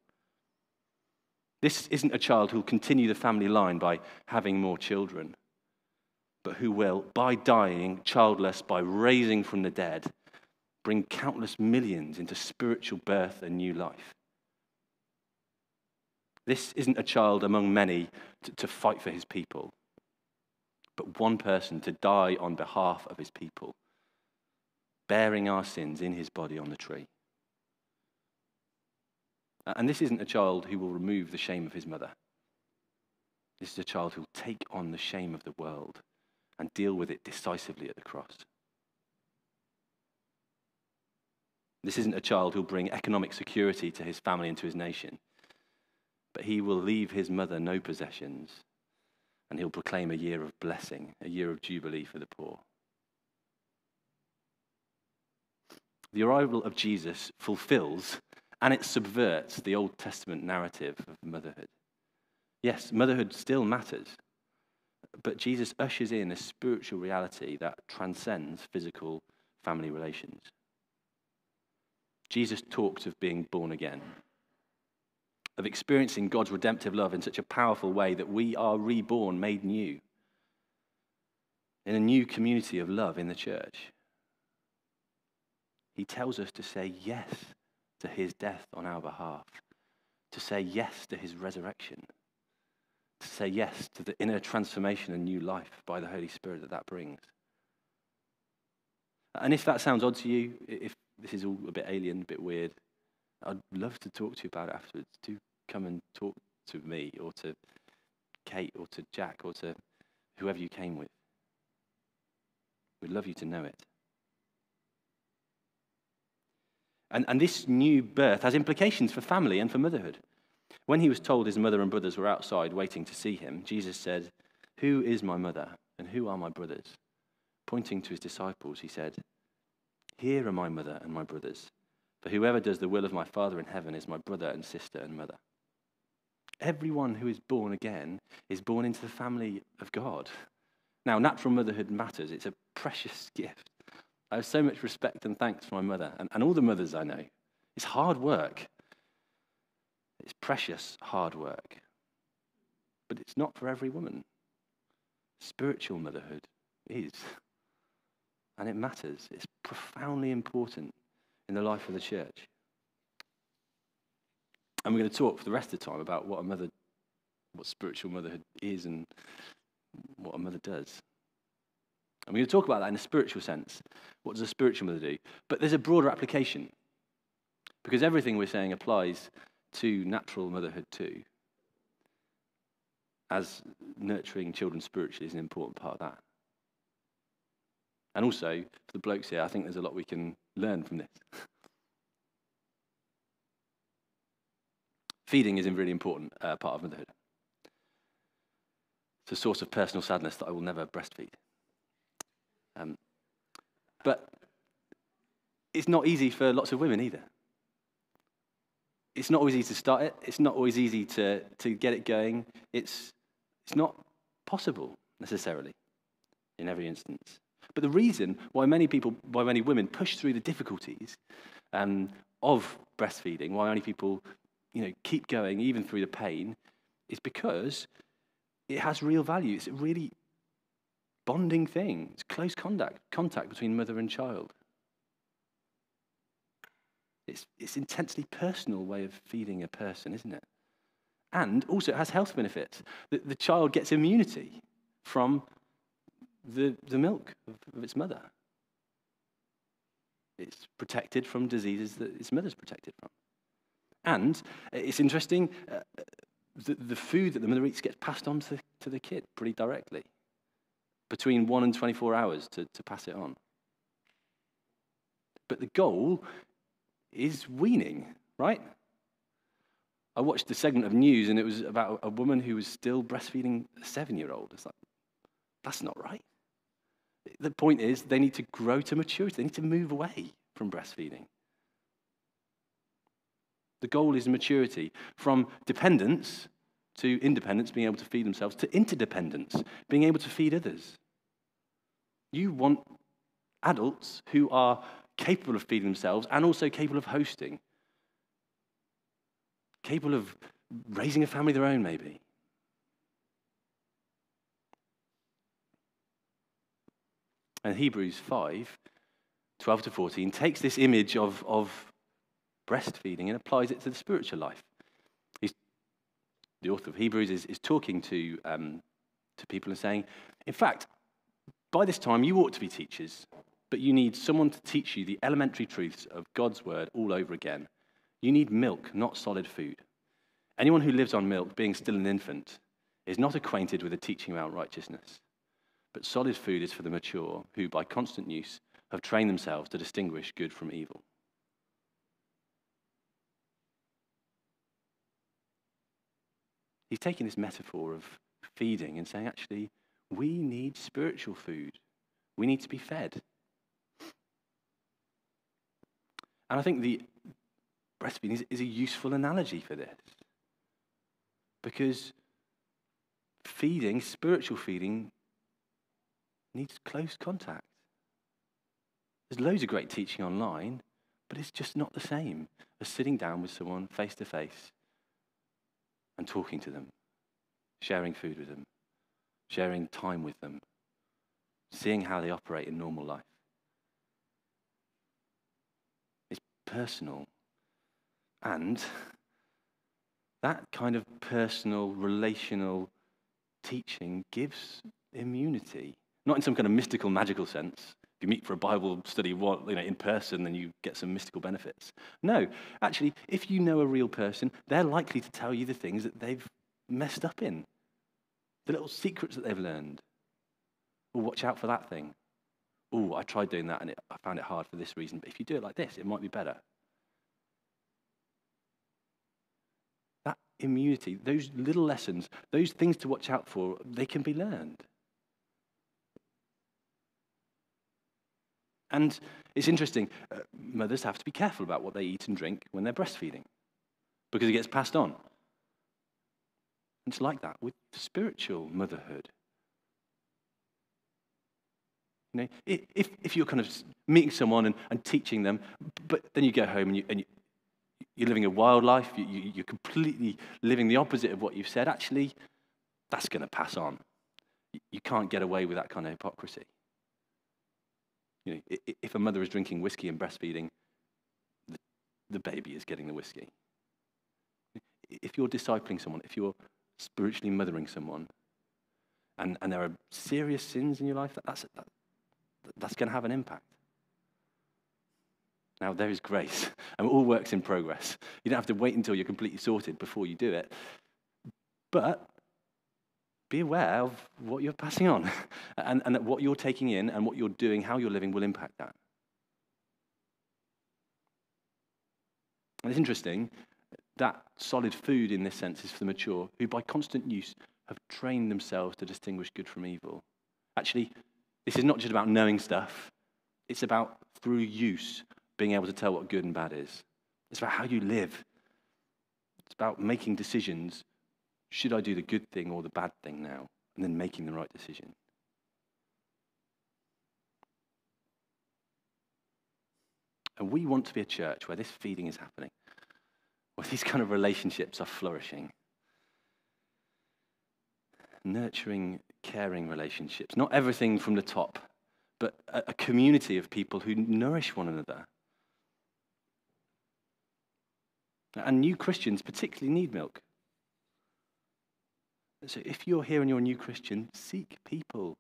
This isn't a child who will continue the family line by having more children, but who will, by dying childless, by raising from the dead, bring countless millions into spiritual birth and new life. This isn't a child among many to, to fight for his people, but one person to die on behalf of his people, bearing our sins in his body on the tree. And this isn't a child who will remove the shame of his mother. This is a child who will take on the shame of the world and deal with it decisively at the cross. This isn't a child who'll bring economic security to his family and to his nation, but he will leave his mother no possessions and he'll proclaim a year of blessing, a year of jubilee for the poor. The arrival of Jesus fulfills and it subverts the Old Testament narrative of motherhood. Yes, motherhood still matters, but Jesus ushers in a spiritual reality that transcends physical family relations. Jesus talks of being born again, of experiencing God's redemptive love in such a powerful way that we are reborn, made new, in a new community of love in the church. He tells us to say yes to his death on our behalf, to say yes to his resurrection, to say yes to the inner transformation and new life by the Holy Spirit that that brings. And if that sounds odd to you, if this is all a bit alien, a bit weird, I'd love to talk to you about it afterwards. Do come and talk to me or to Kate or to Jack or to whoever you came with. We'd love you to know it. And, and this new birth has implications for family and for motherhood. When he was told his mother and brothers were outside waiting to see him, Jesus said, Who is my mother and who are my brothers? Pointing to his disciples, he said, Here are my mother and my brothers. For whoever does the will of my Father in heaven is my brother and sister and mother. Everyone who is born again is born into the family of God. Now, natural motherhood matters, it's a precious gift. I have so much respect and thanks for my mother and, and all the mothers I know. It's hard work, it's precious hard work. But it's not for every woman. Spiritual motherhood is. And it matters. It's profoundly important in the life of the church. And we're going to talk for the rest of the time about what a mother, what spiritual motherhood is and what a mother does. And we're going to talk about that in a spiritual sense. What does a spiritual mother do? But there's a broader application because everything we're saying applies to natural motherhood too. As nurturing children spiritually is an important part of that. And also, for the blokes here, I think there's a lot we can learn from this. Feeding is a really important uh, part of motherhood. It's a source of personal sadness that I will never breastfeed. Um, but it's not easy for lots of women either. It's not always easy to start it. It's not always easy to, to get it going. It's, it's not possible necessarily in every instance. But the reason why many people, why many women push through the difficulties um, of breastfeeding, why many people you know, keep going even through the pain, is because it has real value. It's a really bonding thing. It's close contact, contact between mother and child. It's, it's intensely personal way of feeding a person, isn't it? And also it has health benefits. The, the child gets immunity from the, the milk of, its mother. It's protected from diseases that its mother's protected from. And it's interesting, uh, the, the food that the mother eats gets passed on to, to the kid pretty directly between 1 and 24 hours to, to pass it on. But the goal is weaning, right? I watched a segment of news and it was about a woman who was still breastfeeding a seven year old. It's like, that's not right. The point is, they need to grow to maturity, they need to move away from breastfeeding. The goal is maturity from dependence to independence, being able to feed themselves, to interdependence, being able to feed others. You want adults who are capable of feeding themselves and also capable of hosting, capable of raising a family of their own, maybe. And Hebrews 5 12 to 14 takes this image of, of breastfeeding and applies it to the spiritual life the author of Hebrews is, is talking to, um, to people and saying, in fact, by this time you ought to be teachers, but you need someone to teach you the elementary truths of God's word all over again. You need milk, not solid food. Anyone who lives on milk, being still an infant, is not acquainted with the teaching about righteousness. But solid food is for the mature, who by constant use have trained themselves to distinguish good from evil. He's taking this metaphor of feeding and saying, actually, we need spiritual food. We need to be fed. And I think the, breastfeeding is, is a useful analogy for this. Because feeding, spiritual feeding, needs close contact. There's loads of great teaching online, but it's just not the same as sitting down with someone face to face and talking to them, sharing food with them, sharing time with them, seeing how they operate in normal life. It's personal. And [laughs] that kind of personal, relational teaching gives immunity. Not in some kind of mystical, magical sense. If you meet for a Bible study what, you know, in person, then you get some mystical benefits. No, actually, if you know a real person, they're likely to tell you the things that they've messed up in, the little secrets that they've learned. Oh, watch out for that thing. Oh, I tried doing that and it, I found it hard for this reason. But if you do it like this, it might be better. That immunity, those little lessons, those things to watch out for, they can be learned. And it's interesting, uh, mothers have to be careful about what they eat and drink when they're breastfeeding because it gets passed on. It's like that with spiritual motherhood. You know, if, if you're kind of meeting someone and, and teaching them, but then you go home and, you, and you, you're living a wild life, you, you, you're completely living the opposite of what you've said, actually, that's going to pass on. You can't get away with that kind of hypocrisy. You know, if a mother is drinking whiskey and breastfeeding, the, baby is getting the whiskey. If you're discipling someone, if you're spiritually mothering someone, and, and there are serious sins in your life, that, that's, that, that's going to have an impact. Now, there is grace, [laughs] and it all works in progress. You don't have to wait until you're completely sorted before you do it. But be aware of what you're passing on [laughs] and, and that what you're taking in and what you're doing, how you're living, will impact that. And it's interesting that solid food, in this sense, is for the mature, who by constant use have trained themselves to distinguish good from evil. Actually, this is not just about knowing stuff, it's about, through use, being able to tell what good and bad is. It's about how you live. It's about making decisions should I do the good thing or the bad thing now? And then making the right decision. And we want to be a church where this feeding is happening, where these kind of relationships are flourishing. Nurturing, caring relationships. Not everything from the top, but a, community of people who nourish one another. And new Christians particularly need milk. So if you're here and you're a new Christian, seek people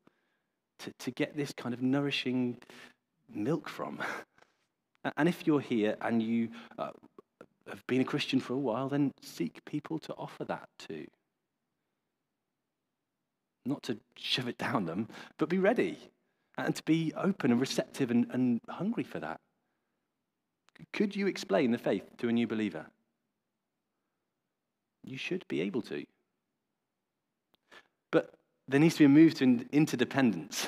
to, to get this kind of nourishing milk from. [laughs] and if you're here and you uh, have been a Christian for a while, then seek people to offer that to. Not to shove it down them, but be ready and to be open and receptive and, and hungry for that. Could you explain the faith to a new believer? You should be able to. There needs to be a move to interdependence,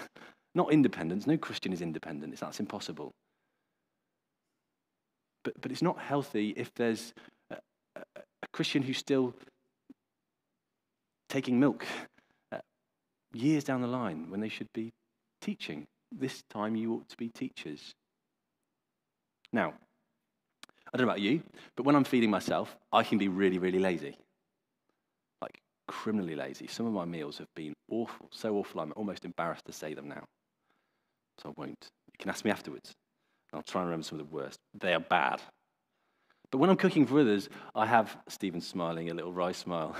not independence. No Christian is independent, that's impossible. But, but it's not healthy if there's a, a, a Christian who's still taking milk uh, years down the line when they should be teaching. This time you ought to be teachers. Now, I don't know about you, but when I'm feeding myself, I can be really, really lazy criminally lazy. Some of my meals have been awful, so awful I'm almost embarrassed to say them now. So I won't. You can ask me afterwards. I'll try and remember some of the worst. They are bad. But when I'm cooking for others, I have Stephen smiling, a little wry smile.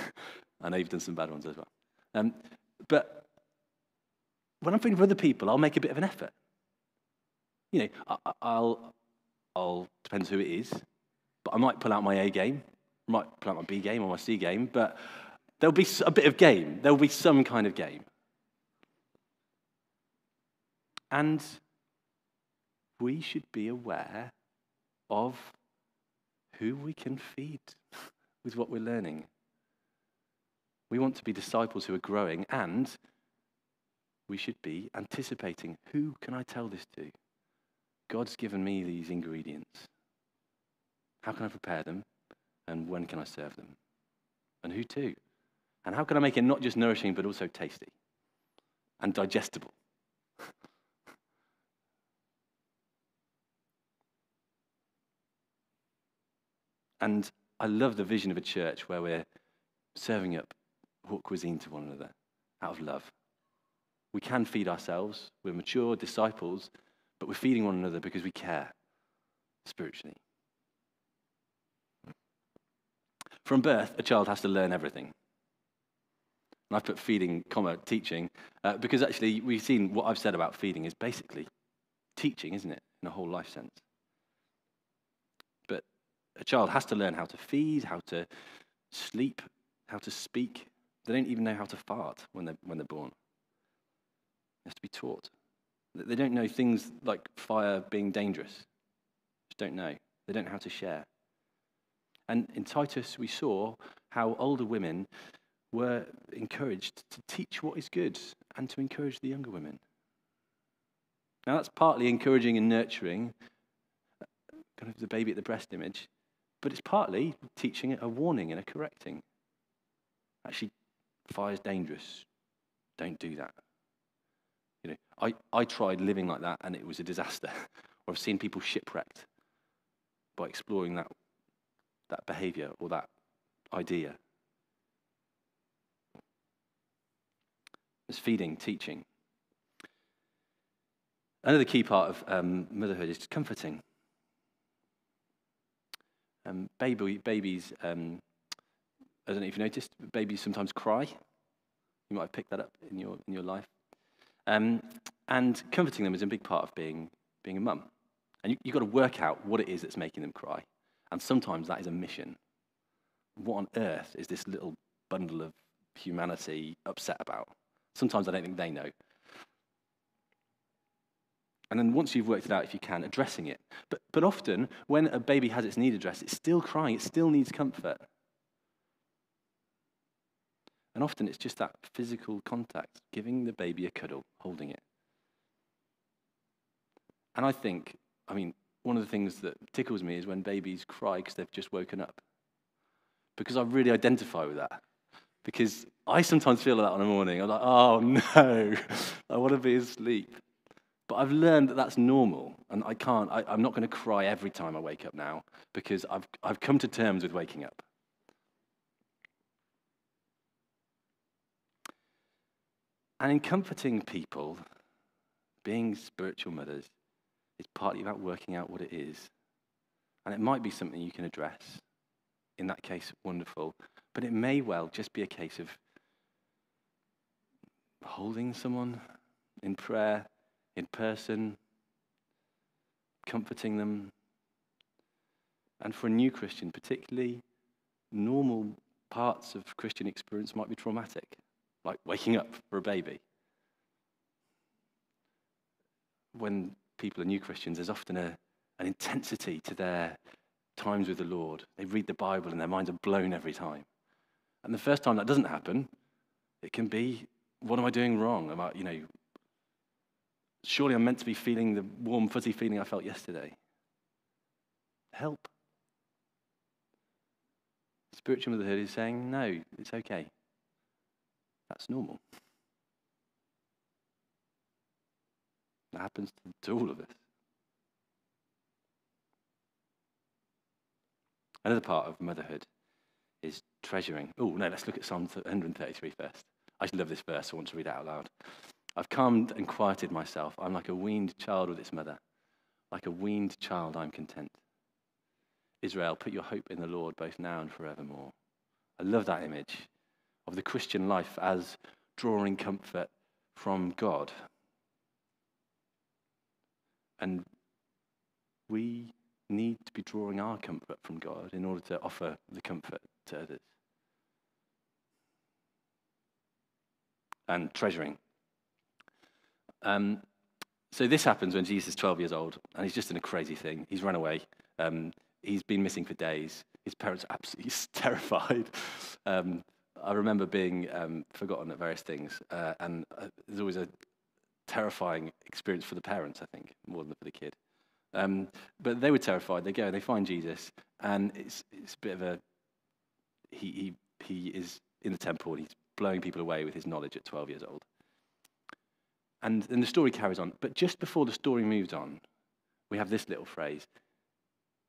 [laughs] I know you've done some bad ones as well. Um, but when I'm feeding for other people, I'll make a bit of an effort. You know, I, will I'll, depends who it is, but I might pull out my A game. Might out my B game or my C game, but There'll be a bit of game, there'll be some kind of game. And we should be aware of who we can feed [laughs] with what we're learning. We want to be disciples who are growing, and we should be anticipating who can I tell this to? God's given me these ingredients. How can I prepare them? And when can I serve them? And who to? And how can I make it not just nourishing, but also tasty and digestible? [laughs] and I love the vision of a church where we're serving up haute cuisine to one another out of love. We can feed ourselves, we're mature disciples, but we're feeding one another because we care spiritually. From birth, a child has to learn everything. And I've put feeding, comma, teaching, uh, because actually we've seen what I've said about feeding is basically teaching, isn't it, in a whole life sense. But a child has to learn how to feed, how to sleep, how to speak. They don't even know how to fart when they're, when they're born. It has to be taught. They don't know things like fire being dangerous. Just don't know. They don't know how to share. And in Titus, we saw how older women were encouraged to teach what is good and to encourage the younger women. Now, that's partly encouraging and nurturing, kind of the baby at the breast image, but it's partly teaching a warning and a correcting. Actually, fire's dangerous. Don't do that. You know, I, I tried living like that and it was a disaster. [laughs] or I've seen people shipwrecked by exploring that, that behavior or that idea. There's feeding, teaching. Another key part of um, motherhood is comforting. Um, baby, babies, um, I don't know if you noticed, babies sometimes cry. You might have picked that up in your, in your life. Um, and comforting them is a big part of being, being a mum. And you, you've got to work out what it is that's making them cry. And sometimes that is a mission. What on earth is this little bundle of humanity upset about? Sometimes I don't think they know. And then once you've worked it out, if you can, addressing it. But, but often, when a baby has its need addressed, it's still crying, it still needs comfort. And often it's just that physical contact, giving the baby a cuddle, holding it. And I think, I mean, one of the things that tickles me is when babies cry because they've just woken up. Because I really identify with that. Because I sometimes feel that on a morning. I'm like, oh [laughs] no, I want to be asleep. But I've learned that that's normal, and I can't, I, am not going to cry every time I wake up now because I've, I've come to terms with waking up. And in comforting people, being spiritual mothers is partly about working out what it is. And it might be something you can address. In that case, wonderful. But it may well just be a case of holding someone in prayer, in person, comforting them. And for a new Christian, particularly, normal parts of Christian experience might be traumatic like waking up for a baby. When people are new Christians, there's often a, an intensity to their times with the Lord. They read the Bible and their minds are blown every time. And the first time that doesn't happen, it can be, what am I doing wrong? Am I, you know, surely I'm meant to be feeling the warm, fuzzy feeling I felt yesterday. Help. Spiritual motherhood is saying, no, it's okay. That's normal. That happens to, to all of us. Another part of motherhood is treasuring. Oh, no, let's look at Psalm 133 first. I love this verse. I want to read it out loud. I've calmed and quieted myself. I'm like a weaned child with its mother. Like a weaned child, I'm content. Israel, put your hope in the Lord both now and forevermore. I love that image of the Christian life as drawing comfort from God. And we need to be drawing our comfort from God in order to offer the comfort to others. And treasuring. Um, so this happens when Jesus is 12 years old, and he's just in a crazy thing. He's run away. Um, he's been missing for days. His parents are absolutely [laughs] terrified. Um, I remember being um, forgotten at various things, uh, and uh, there's always a terrifying experience for the parents, I think, more than for the kid. Um, but they were terrified. They go, they find Jesus, and it's, it's a bit of a. He, he, he is in the temple, and he's blowing people away with his knowledge at 12 years old. And then the story carries on. But just before the story moves on, we have this little phrase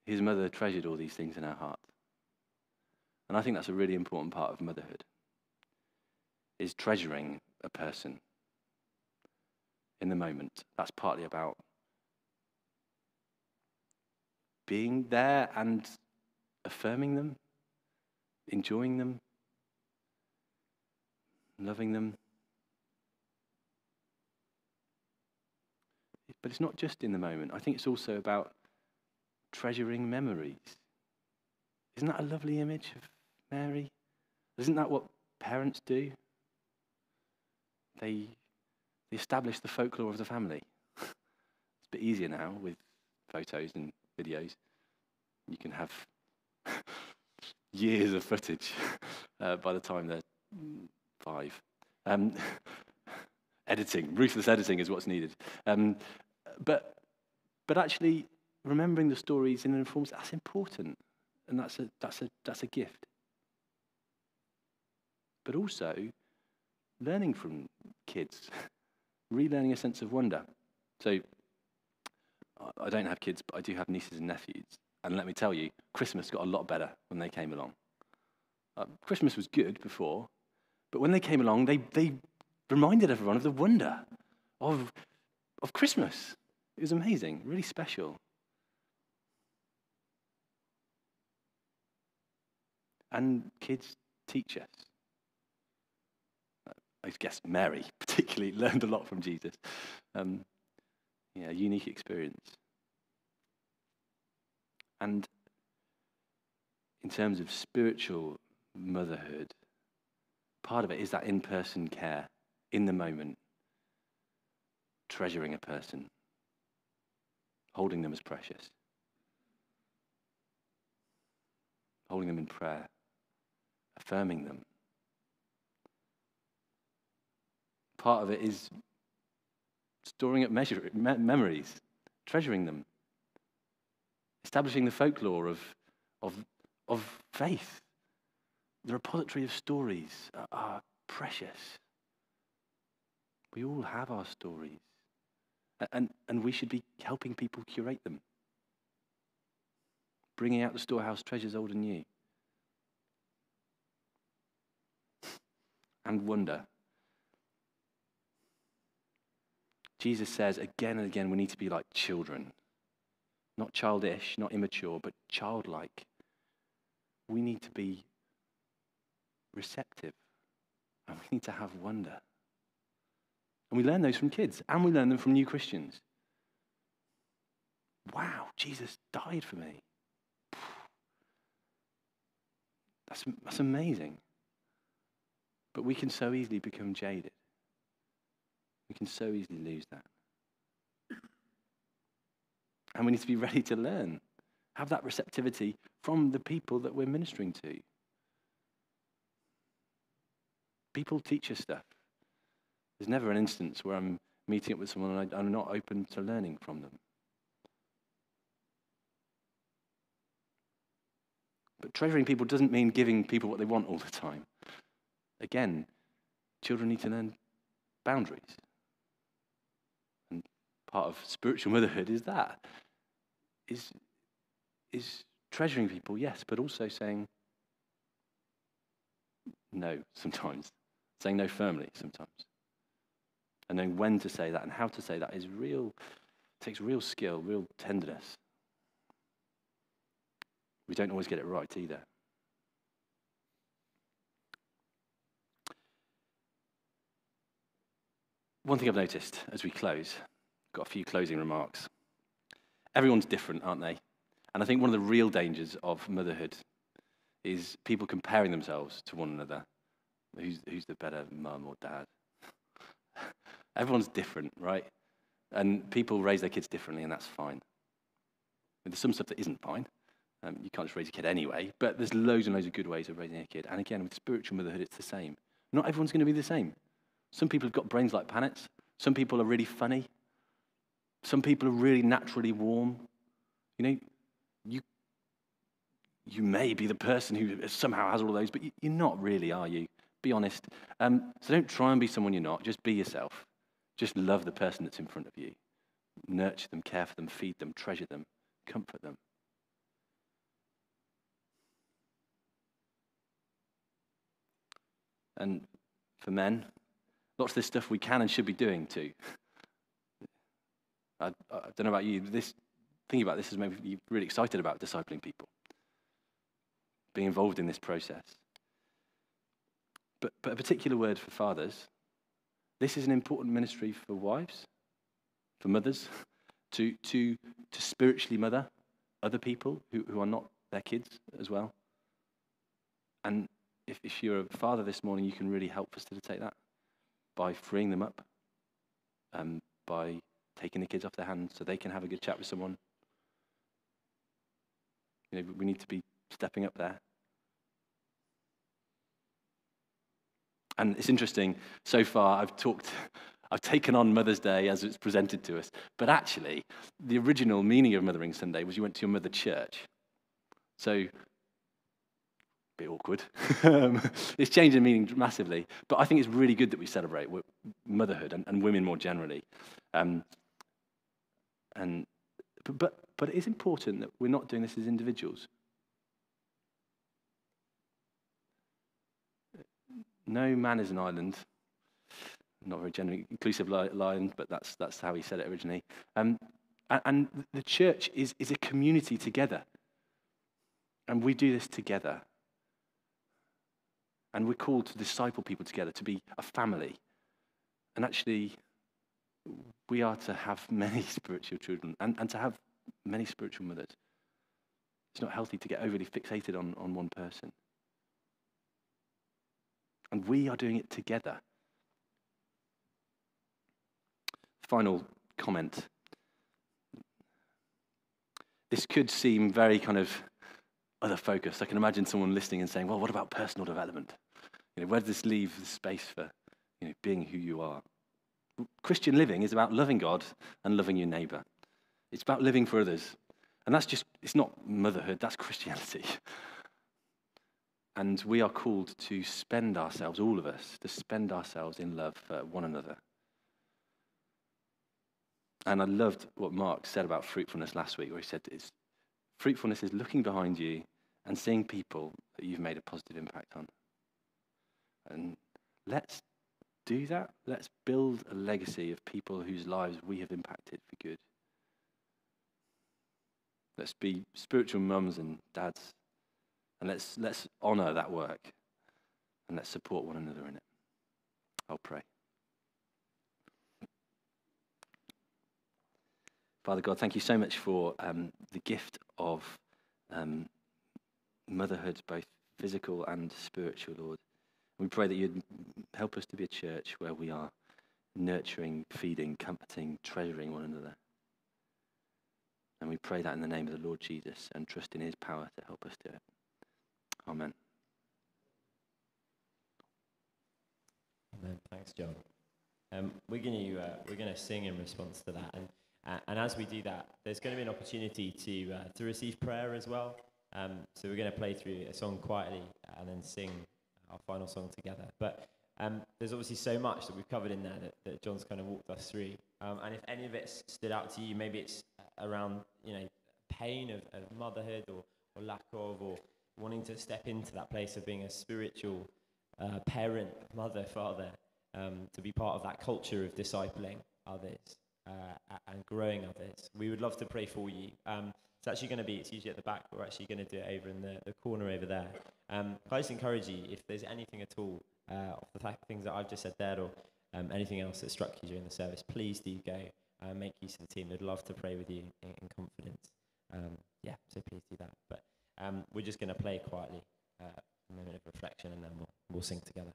His mother treasured all these things in her heart. And I think that's a really important part of motherhood, is treasuring a person in the moment. That's partly about being there and affirming them, enjoying them, loving them. But it's not just in the moment. I think it's also about treasuring memories. Isn't that a lovely image of Mary? Isn't that what parents do? They, establish the folklore of the family. it's a bit easier now with photos and videos. You can have [laughs] years of footage uh, by the time they're five. Um, [laughs] editing, ruthless editing is what's needed. Um, but, but actually, remembering the stories in informs that's important, and that's a, that's a, that's a gift. But also, learning from kids, [laughs] relearning a sense of wonder. So, I don't have kids, but I do have nieces and nephews. And let me tell you, Christmas got a lot better when they came along. Uh, Christmas was good before, but when they came along, they, they reminded everyone of the wonder of, of Christmas. It was amazing, really special. And kids teach us. I guess Mary, [laughs] particularly, learned a lot from Jesus. Um, yeah, unique experience. And in terms of spiritual motherhood, part of it is that in person care, in the moment, treasuring a person, holding them as precious, holding them in prayer, affirming them. Part of it is storing up measure, me- memories, treasuring them, establishing the folklore of, of, of faith. The repository of stories are, are precious. We all have our stories. And, and we should be helping people curate them, bringing out the storehouse treasures old and new. And wonder. Jesus says again and again we need to be like children. Not childish, not immature, but childlike. We need to be receptive and we need to have wonder. And we learn those from kids and we learn them from new Christians. Wow, Jesus died for me. That's, that's amazing. But we can so easily become jaded. We can so easily lose that. And we need to be [laughs] ready to learn, have that receptivity from the people that we're ministering to. People teach us stuff. There's never an instance where I'm meeting up with someone and I'm not open to learning from them. But treasuring people doesn't mean giving people what they want all the time. Again, children need to learn boundaries part of spiritual motherhood is that is is treasuring people yes but also saying no sometimes saying no firmly sometimes. And knowing when to say that and how to say that is real takes real skill real tenderness. We don't always get it right either. One thing i've noticed as we close got a few closing remarks. Everyone's different, aren't they? And I think one of the real dangers of motherhood is people comparing themselves to one another. Who's, who's the better mum or dad? [laughs] Everyone's different, right? And people raise their kids differently, and that's fine. There's some stuff that isn't fine. Um, you can't just raise a kid anyway, but there's loads and loads of good ways of raising a kid. And again, with spiritual motherhood, it's the same. Not everyone's going to be the same. Some people have got brains like planets. Some people are really funny. Some people are really naturally warm You know, you, you may be the person who somehow has all of those, but you, you're not really, are you? Be honest. Um, so don't try and be someone you're not. Just be yourself. Just love the person that's in front of you. Nurture them, care for them, feed them, treasure them, comfort them. And for men, lots of this stuff we can and should be doing too. [laughs] I, I don't know about you, this thinking about this has made me really excited about discipling people, being involved in this process. But, but a particular word for fathers this is an important ministry for wives, for mothers, [laughs] to, to, to spiritually mother other people who, who are not their kids as well. And if, if you're a father this morning, you can really help facilitate that by freeing them up, um, by taking the kids off their hands so they can have a good chat with someone. You know, we need to be stepping up there. And it's interesting, so far I've talked, [laughs] I've taken on Mother's Day as it's presented to us. But actually, the original meaning of Mothering Sunday was you went to your mother church. So a bit awkward. [laughs] Um, it's changed in meaning massively. But I think it's really good that we celebrate motherhood and, and women more generally. Um, and, but, but it is important that we're not doing this as individuals. No man is an island. Not very generally inclusive line, but that's, that's how he said it originally. Um, and, the church is, is a community together. And we do this together. And we're called to disciple people together, to be a family. And actually, we are to have [laughs] many spiritual children and, and to have many spiritual mothers. It's not healthy to get overly fixated on, on one person. And we are doing it together. Final comment. This could seem very kind of other focused. I can imagine someone listening and saying, well, what about personal development? You know, where does this leave the space for you know, being who you are? Christian living is about loving God and loving your neighbor. It's about living for others. And that's just, it's not motherhood, that's Christianity. And we are called to spend ourselves, all of us, to spend ourselves in love for one another. And I loved what Mark said about fruitfulness last week, where he said, it's, fruitfulness is looking behind you and seeing people that you've made a positive impact on. And let's do that. Let's build a legacy of people whose lives we have impacted for good. Let's be spiritual mums and dads. And let's, let's honor that work. And let's support one another in it. I'll pray. Father God, thank you so much for um, the gift of um, motherhood, both physical and spiritual, Lord. We pray that you'd help us to be a church where we are nurturing, feeding, comforting, treasuring one another. And we pray that in the name of the Lord Jesus and trust in his power to help us do it. Amen. Amen. Thanks, John. Um, we're going to uh, we're going to sing in response to that, and uh, and as we do that, there's going to be an opportunity to uh, to receive prayer as well. Um, so we're going to play through a song quietly and then sing our final song together. But um, there's obviously so much that we've covered in there that, that John's kind of walked us through. Um, and if any of it stood out to you, maybe it's around you know pain of, of motherhood or, or, lack of, or wanting to step into that place of being a spiritual uh, parent, mother, father, um, to be part of that culture of discipling others uh, and growing others. We would love to pray for you. Um, it's actually going to be, it's usually at the back, but we're actually going to do it over in the, the corner over there. Um, I just encourage you, if there's anything at all uh, of the fact, things that I've just said there or um, anything else that struck you during the service, please do go uh, make use of the team. They'd love to pray with you in, in confidence. Um, yeah, so please do that. But um, we're just going to play quietly, uh, a moment of reflection, and then we'll, we'll sing together.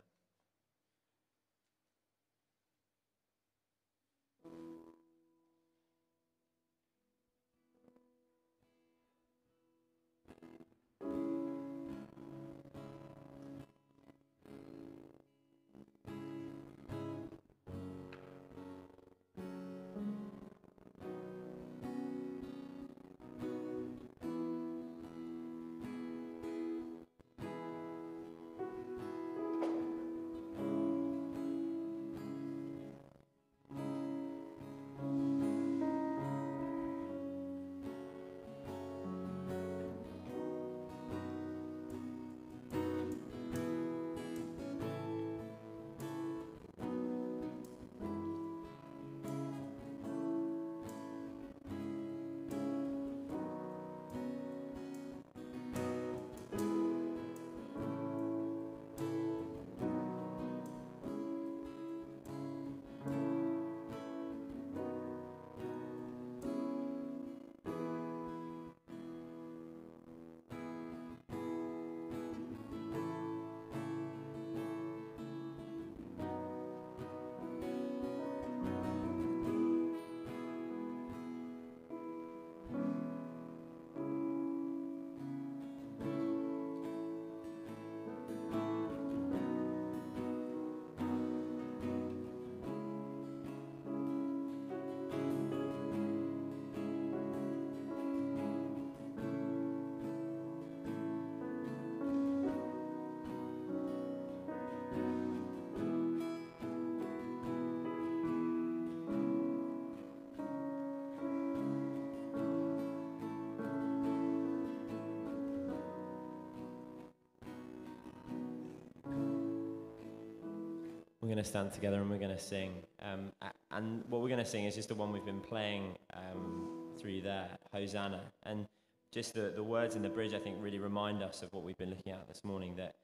We're going to stand together and we're going to sing. Um, and what we're going to sing is just the one we've been playing um, through there, Hosanna. And just the, the words in the bridge, I think, really remind us of what we've been looking at this morning that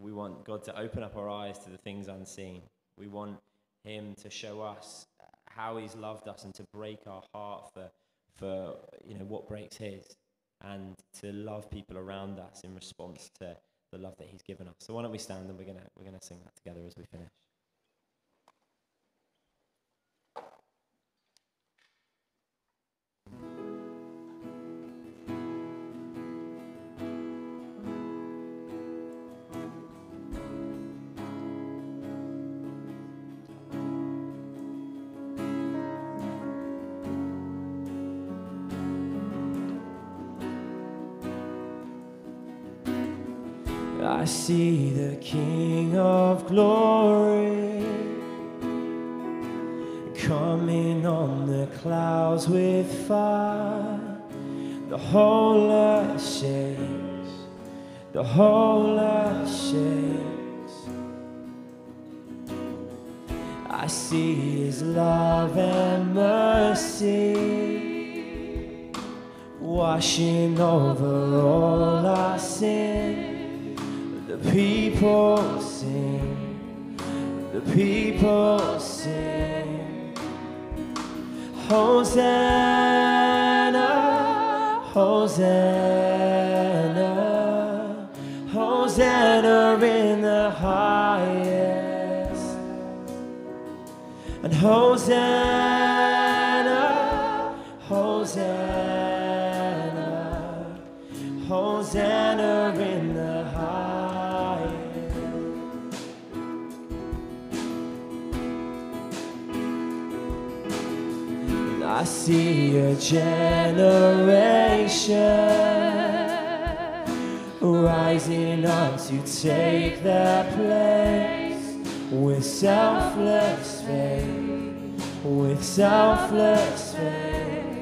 we want God to open up our eyes to the things unseen. We want Him to show us how He's loved us and to break our heart for, for you know, what breaks His and to love people around us in response to the love that He's given us. So why don't we stand and we're gonna we're gonna sing that together as we finish. I see the King of glory coming on the clouds with fire. The whole earth shakes, the whole earth shakes. I see his love and mercy washing over all our sin. People sing, the people sing. Hosanna, Hosanna, Hosanna in the highest. And Hosanna, see a generation rising up to take their place with selfless faith, with selfless faith.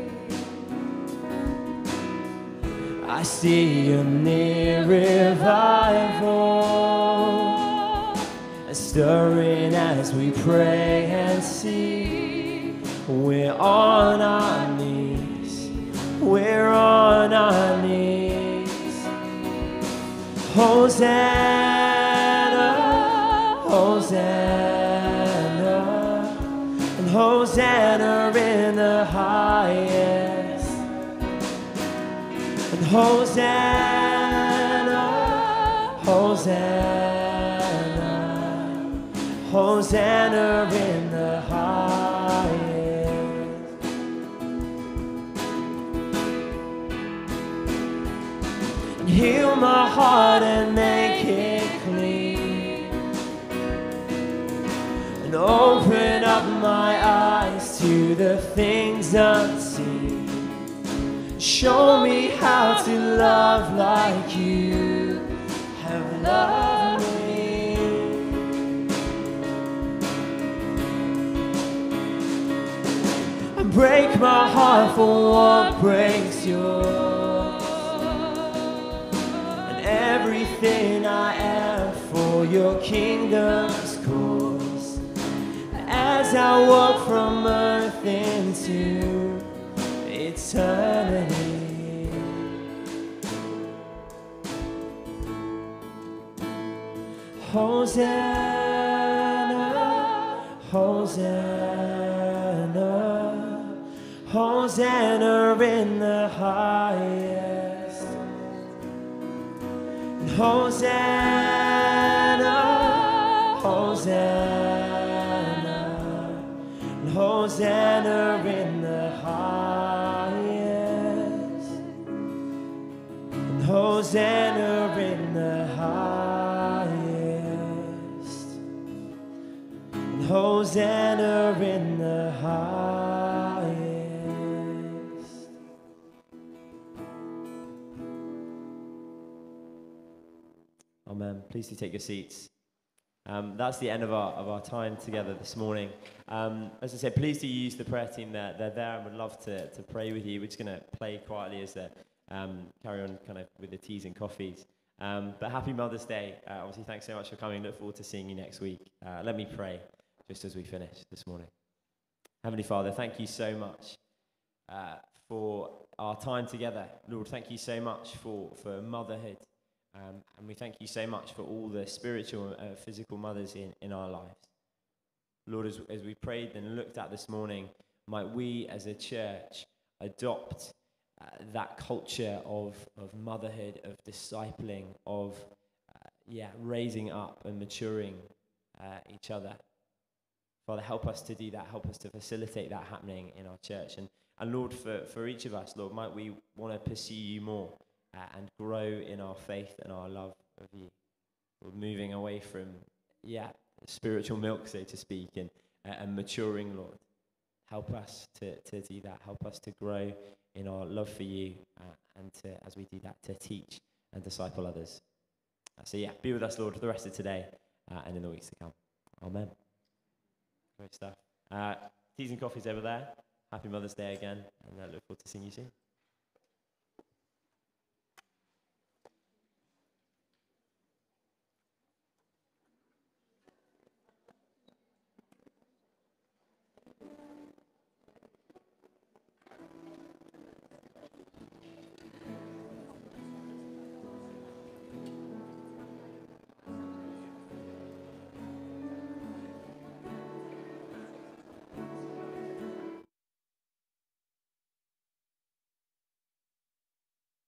I see a near revival stirring as we pray and see. We're on our knees, we're on our knees. Hosanna, Hosanna, and Hosanna in the highest. And Hosanna, Hosanna, Hosanna in heal my heart and make it clean. And open up my eyes to the things unseen. Show me how to love like you have loved me. And break my heart for what breaks yours. Everything I am for your kingdom's cause. As I walk from earth into eternity. Hosanna, Hosanna, Hosanna in the highest. Hosanna, Hosanna, Hosanna in the highest. And Hosanna in the highest. And Hosanna in Amen. Please do take your seats. Um, that's the end of our, of our time together this morning. Um, as I said, please do use the prayer team. They're, they're there and would love to, to pray with you. We're just going to play quietly as they um, carry on kind of with the teas and coffees. Um, but happy Mother's Day. Uh, obviously, thanks so much for coming. Look forward to seeing you next week. Uh, let me pray just as we finish this morning. Heavenly Father, thank you so much uh, for our time together. Lord, thank you so much for, for motherhood. Um, and we thank you so much for all the spiritual and uh, physical mothers in, in our lives. Lord, as, as we prayed and looked at this morning, might we as a church adopt uh, that culture of, of motherhood, of discipling, of uh, yeah, raising up and maturing uh, each other. Father, help us to do that. Help us to facilitate that happening in our church. And, and Lord, for, for each of us, Lord, might we want to pursue you more uh, and grow in our faith and our love of you. We're moving away from, yeah, spiritual milk, so to speak, and, uh, and maturing, Lord. Help us to, to do that. Help us to grow in our love for you uh, and to, as we do that, to teach and disciple others. Uh, so, yeah, be with us, Lord, for the rest of today uh, and in the weeks to come. Amen. Great stuff. Uh, teas and coffees over there. Happy Mother's Day again, and I look forward to seeing you soon.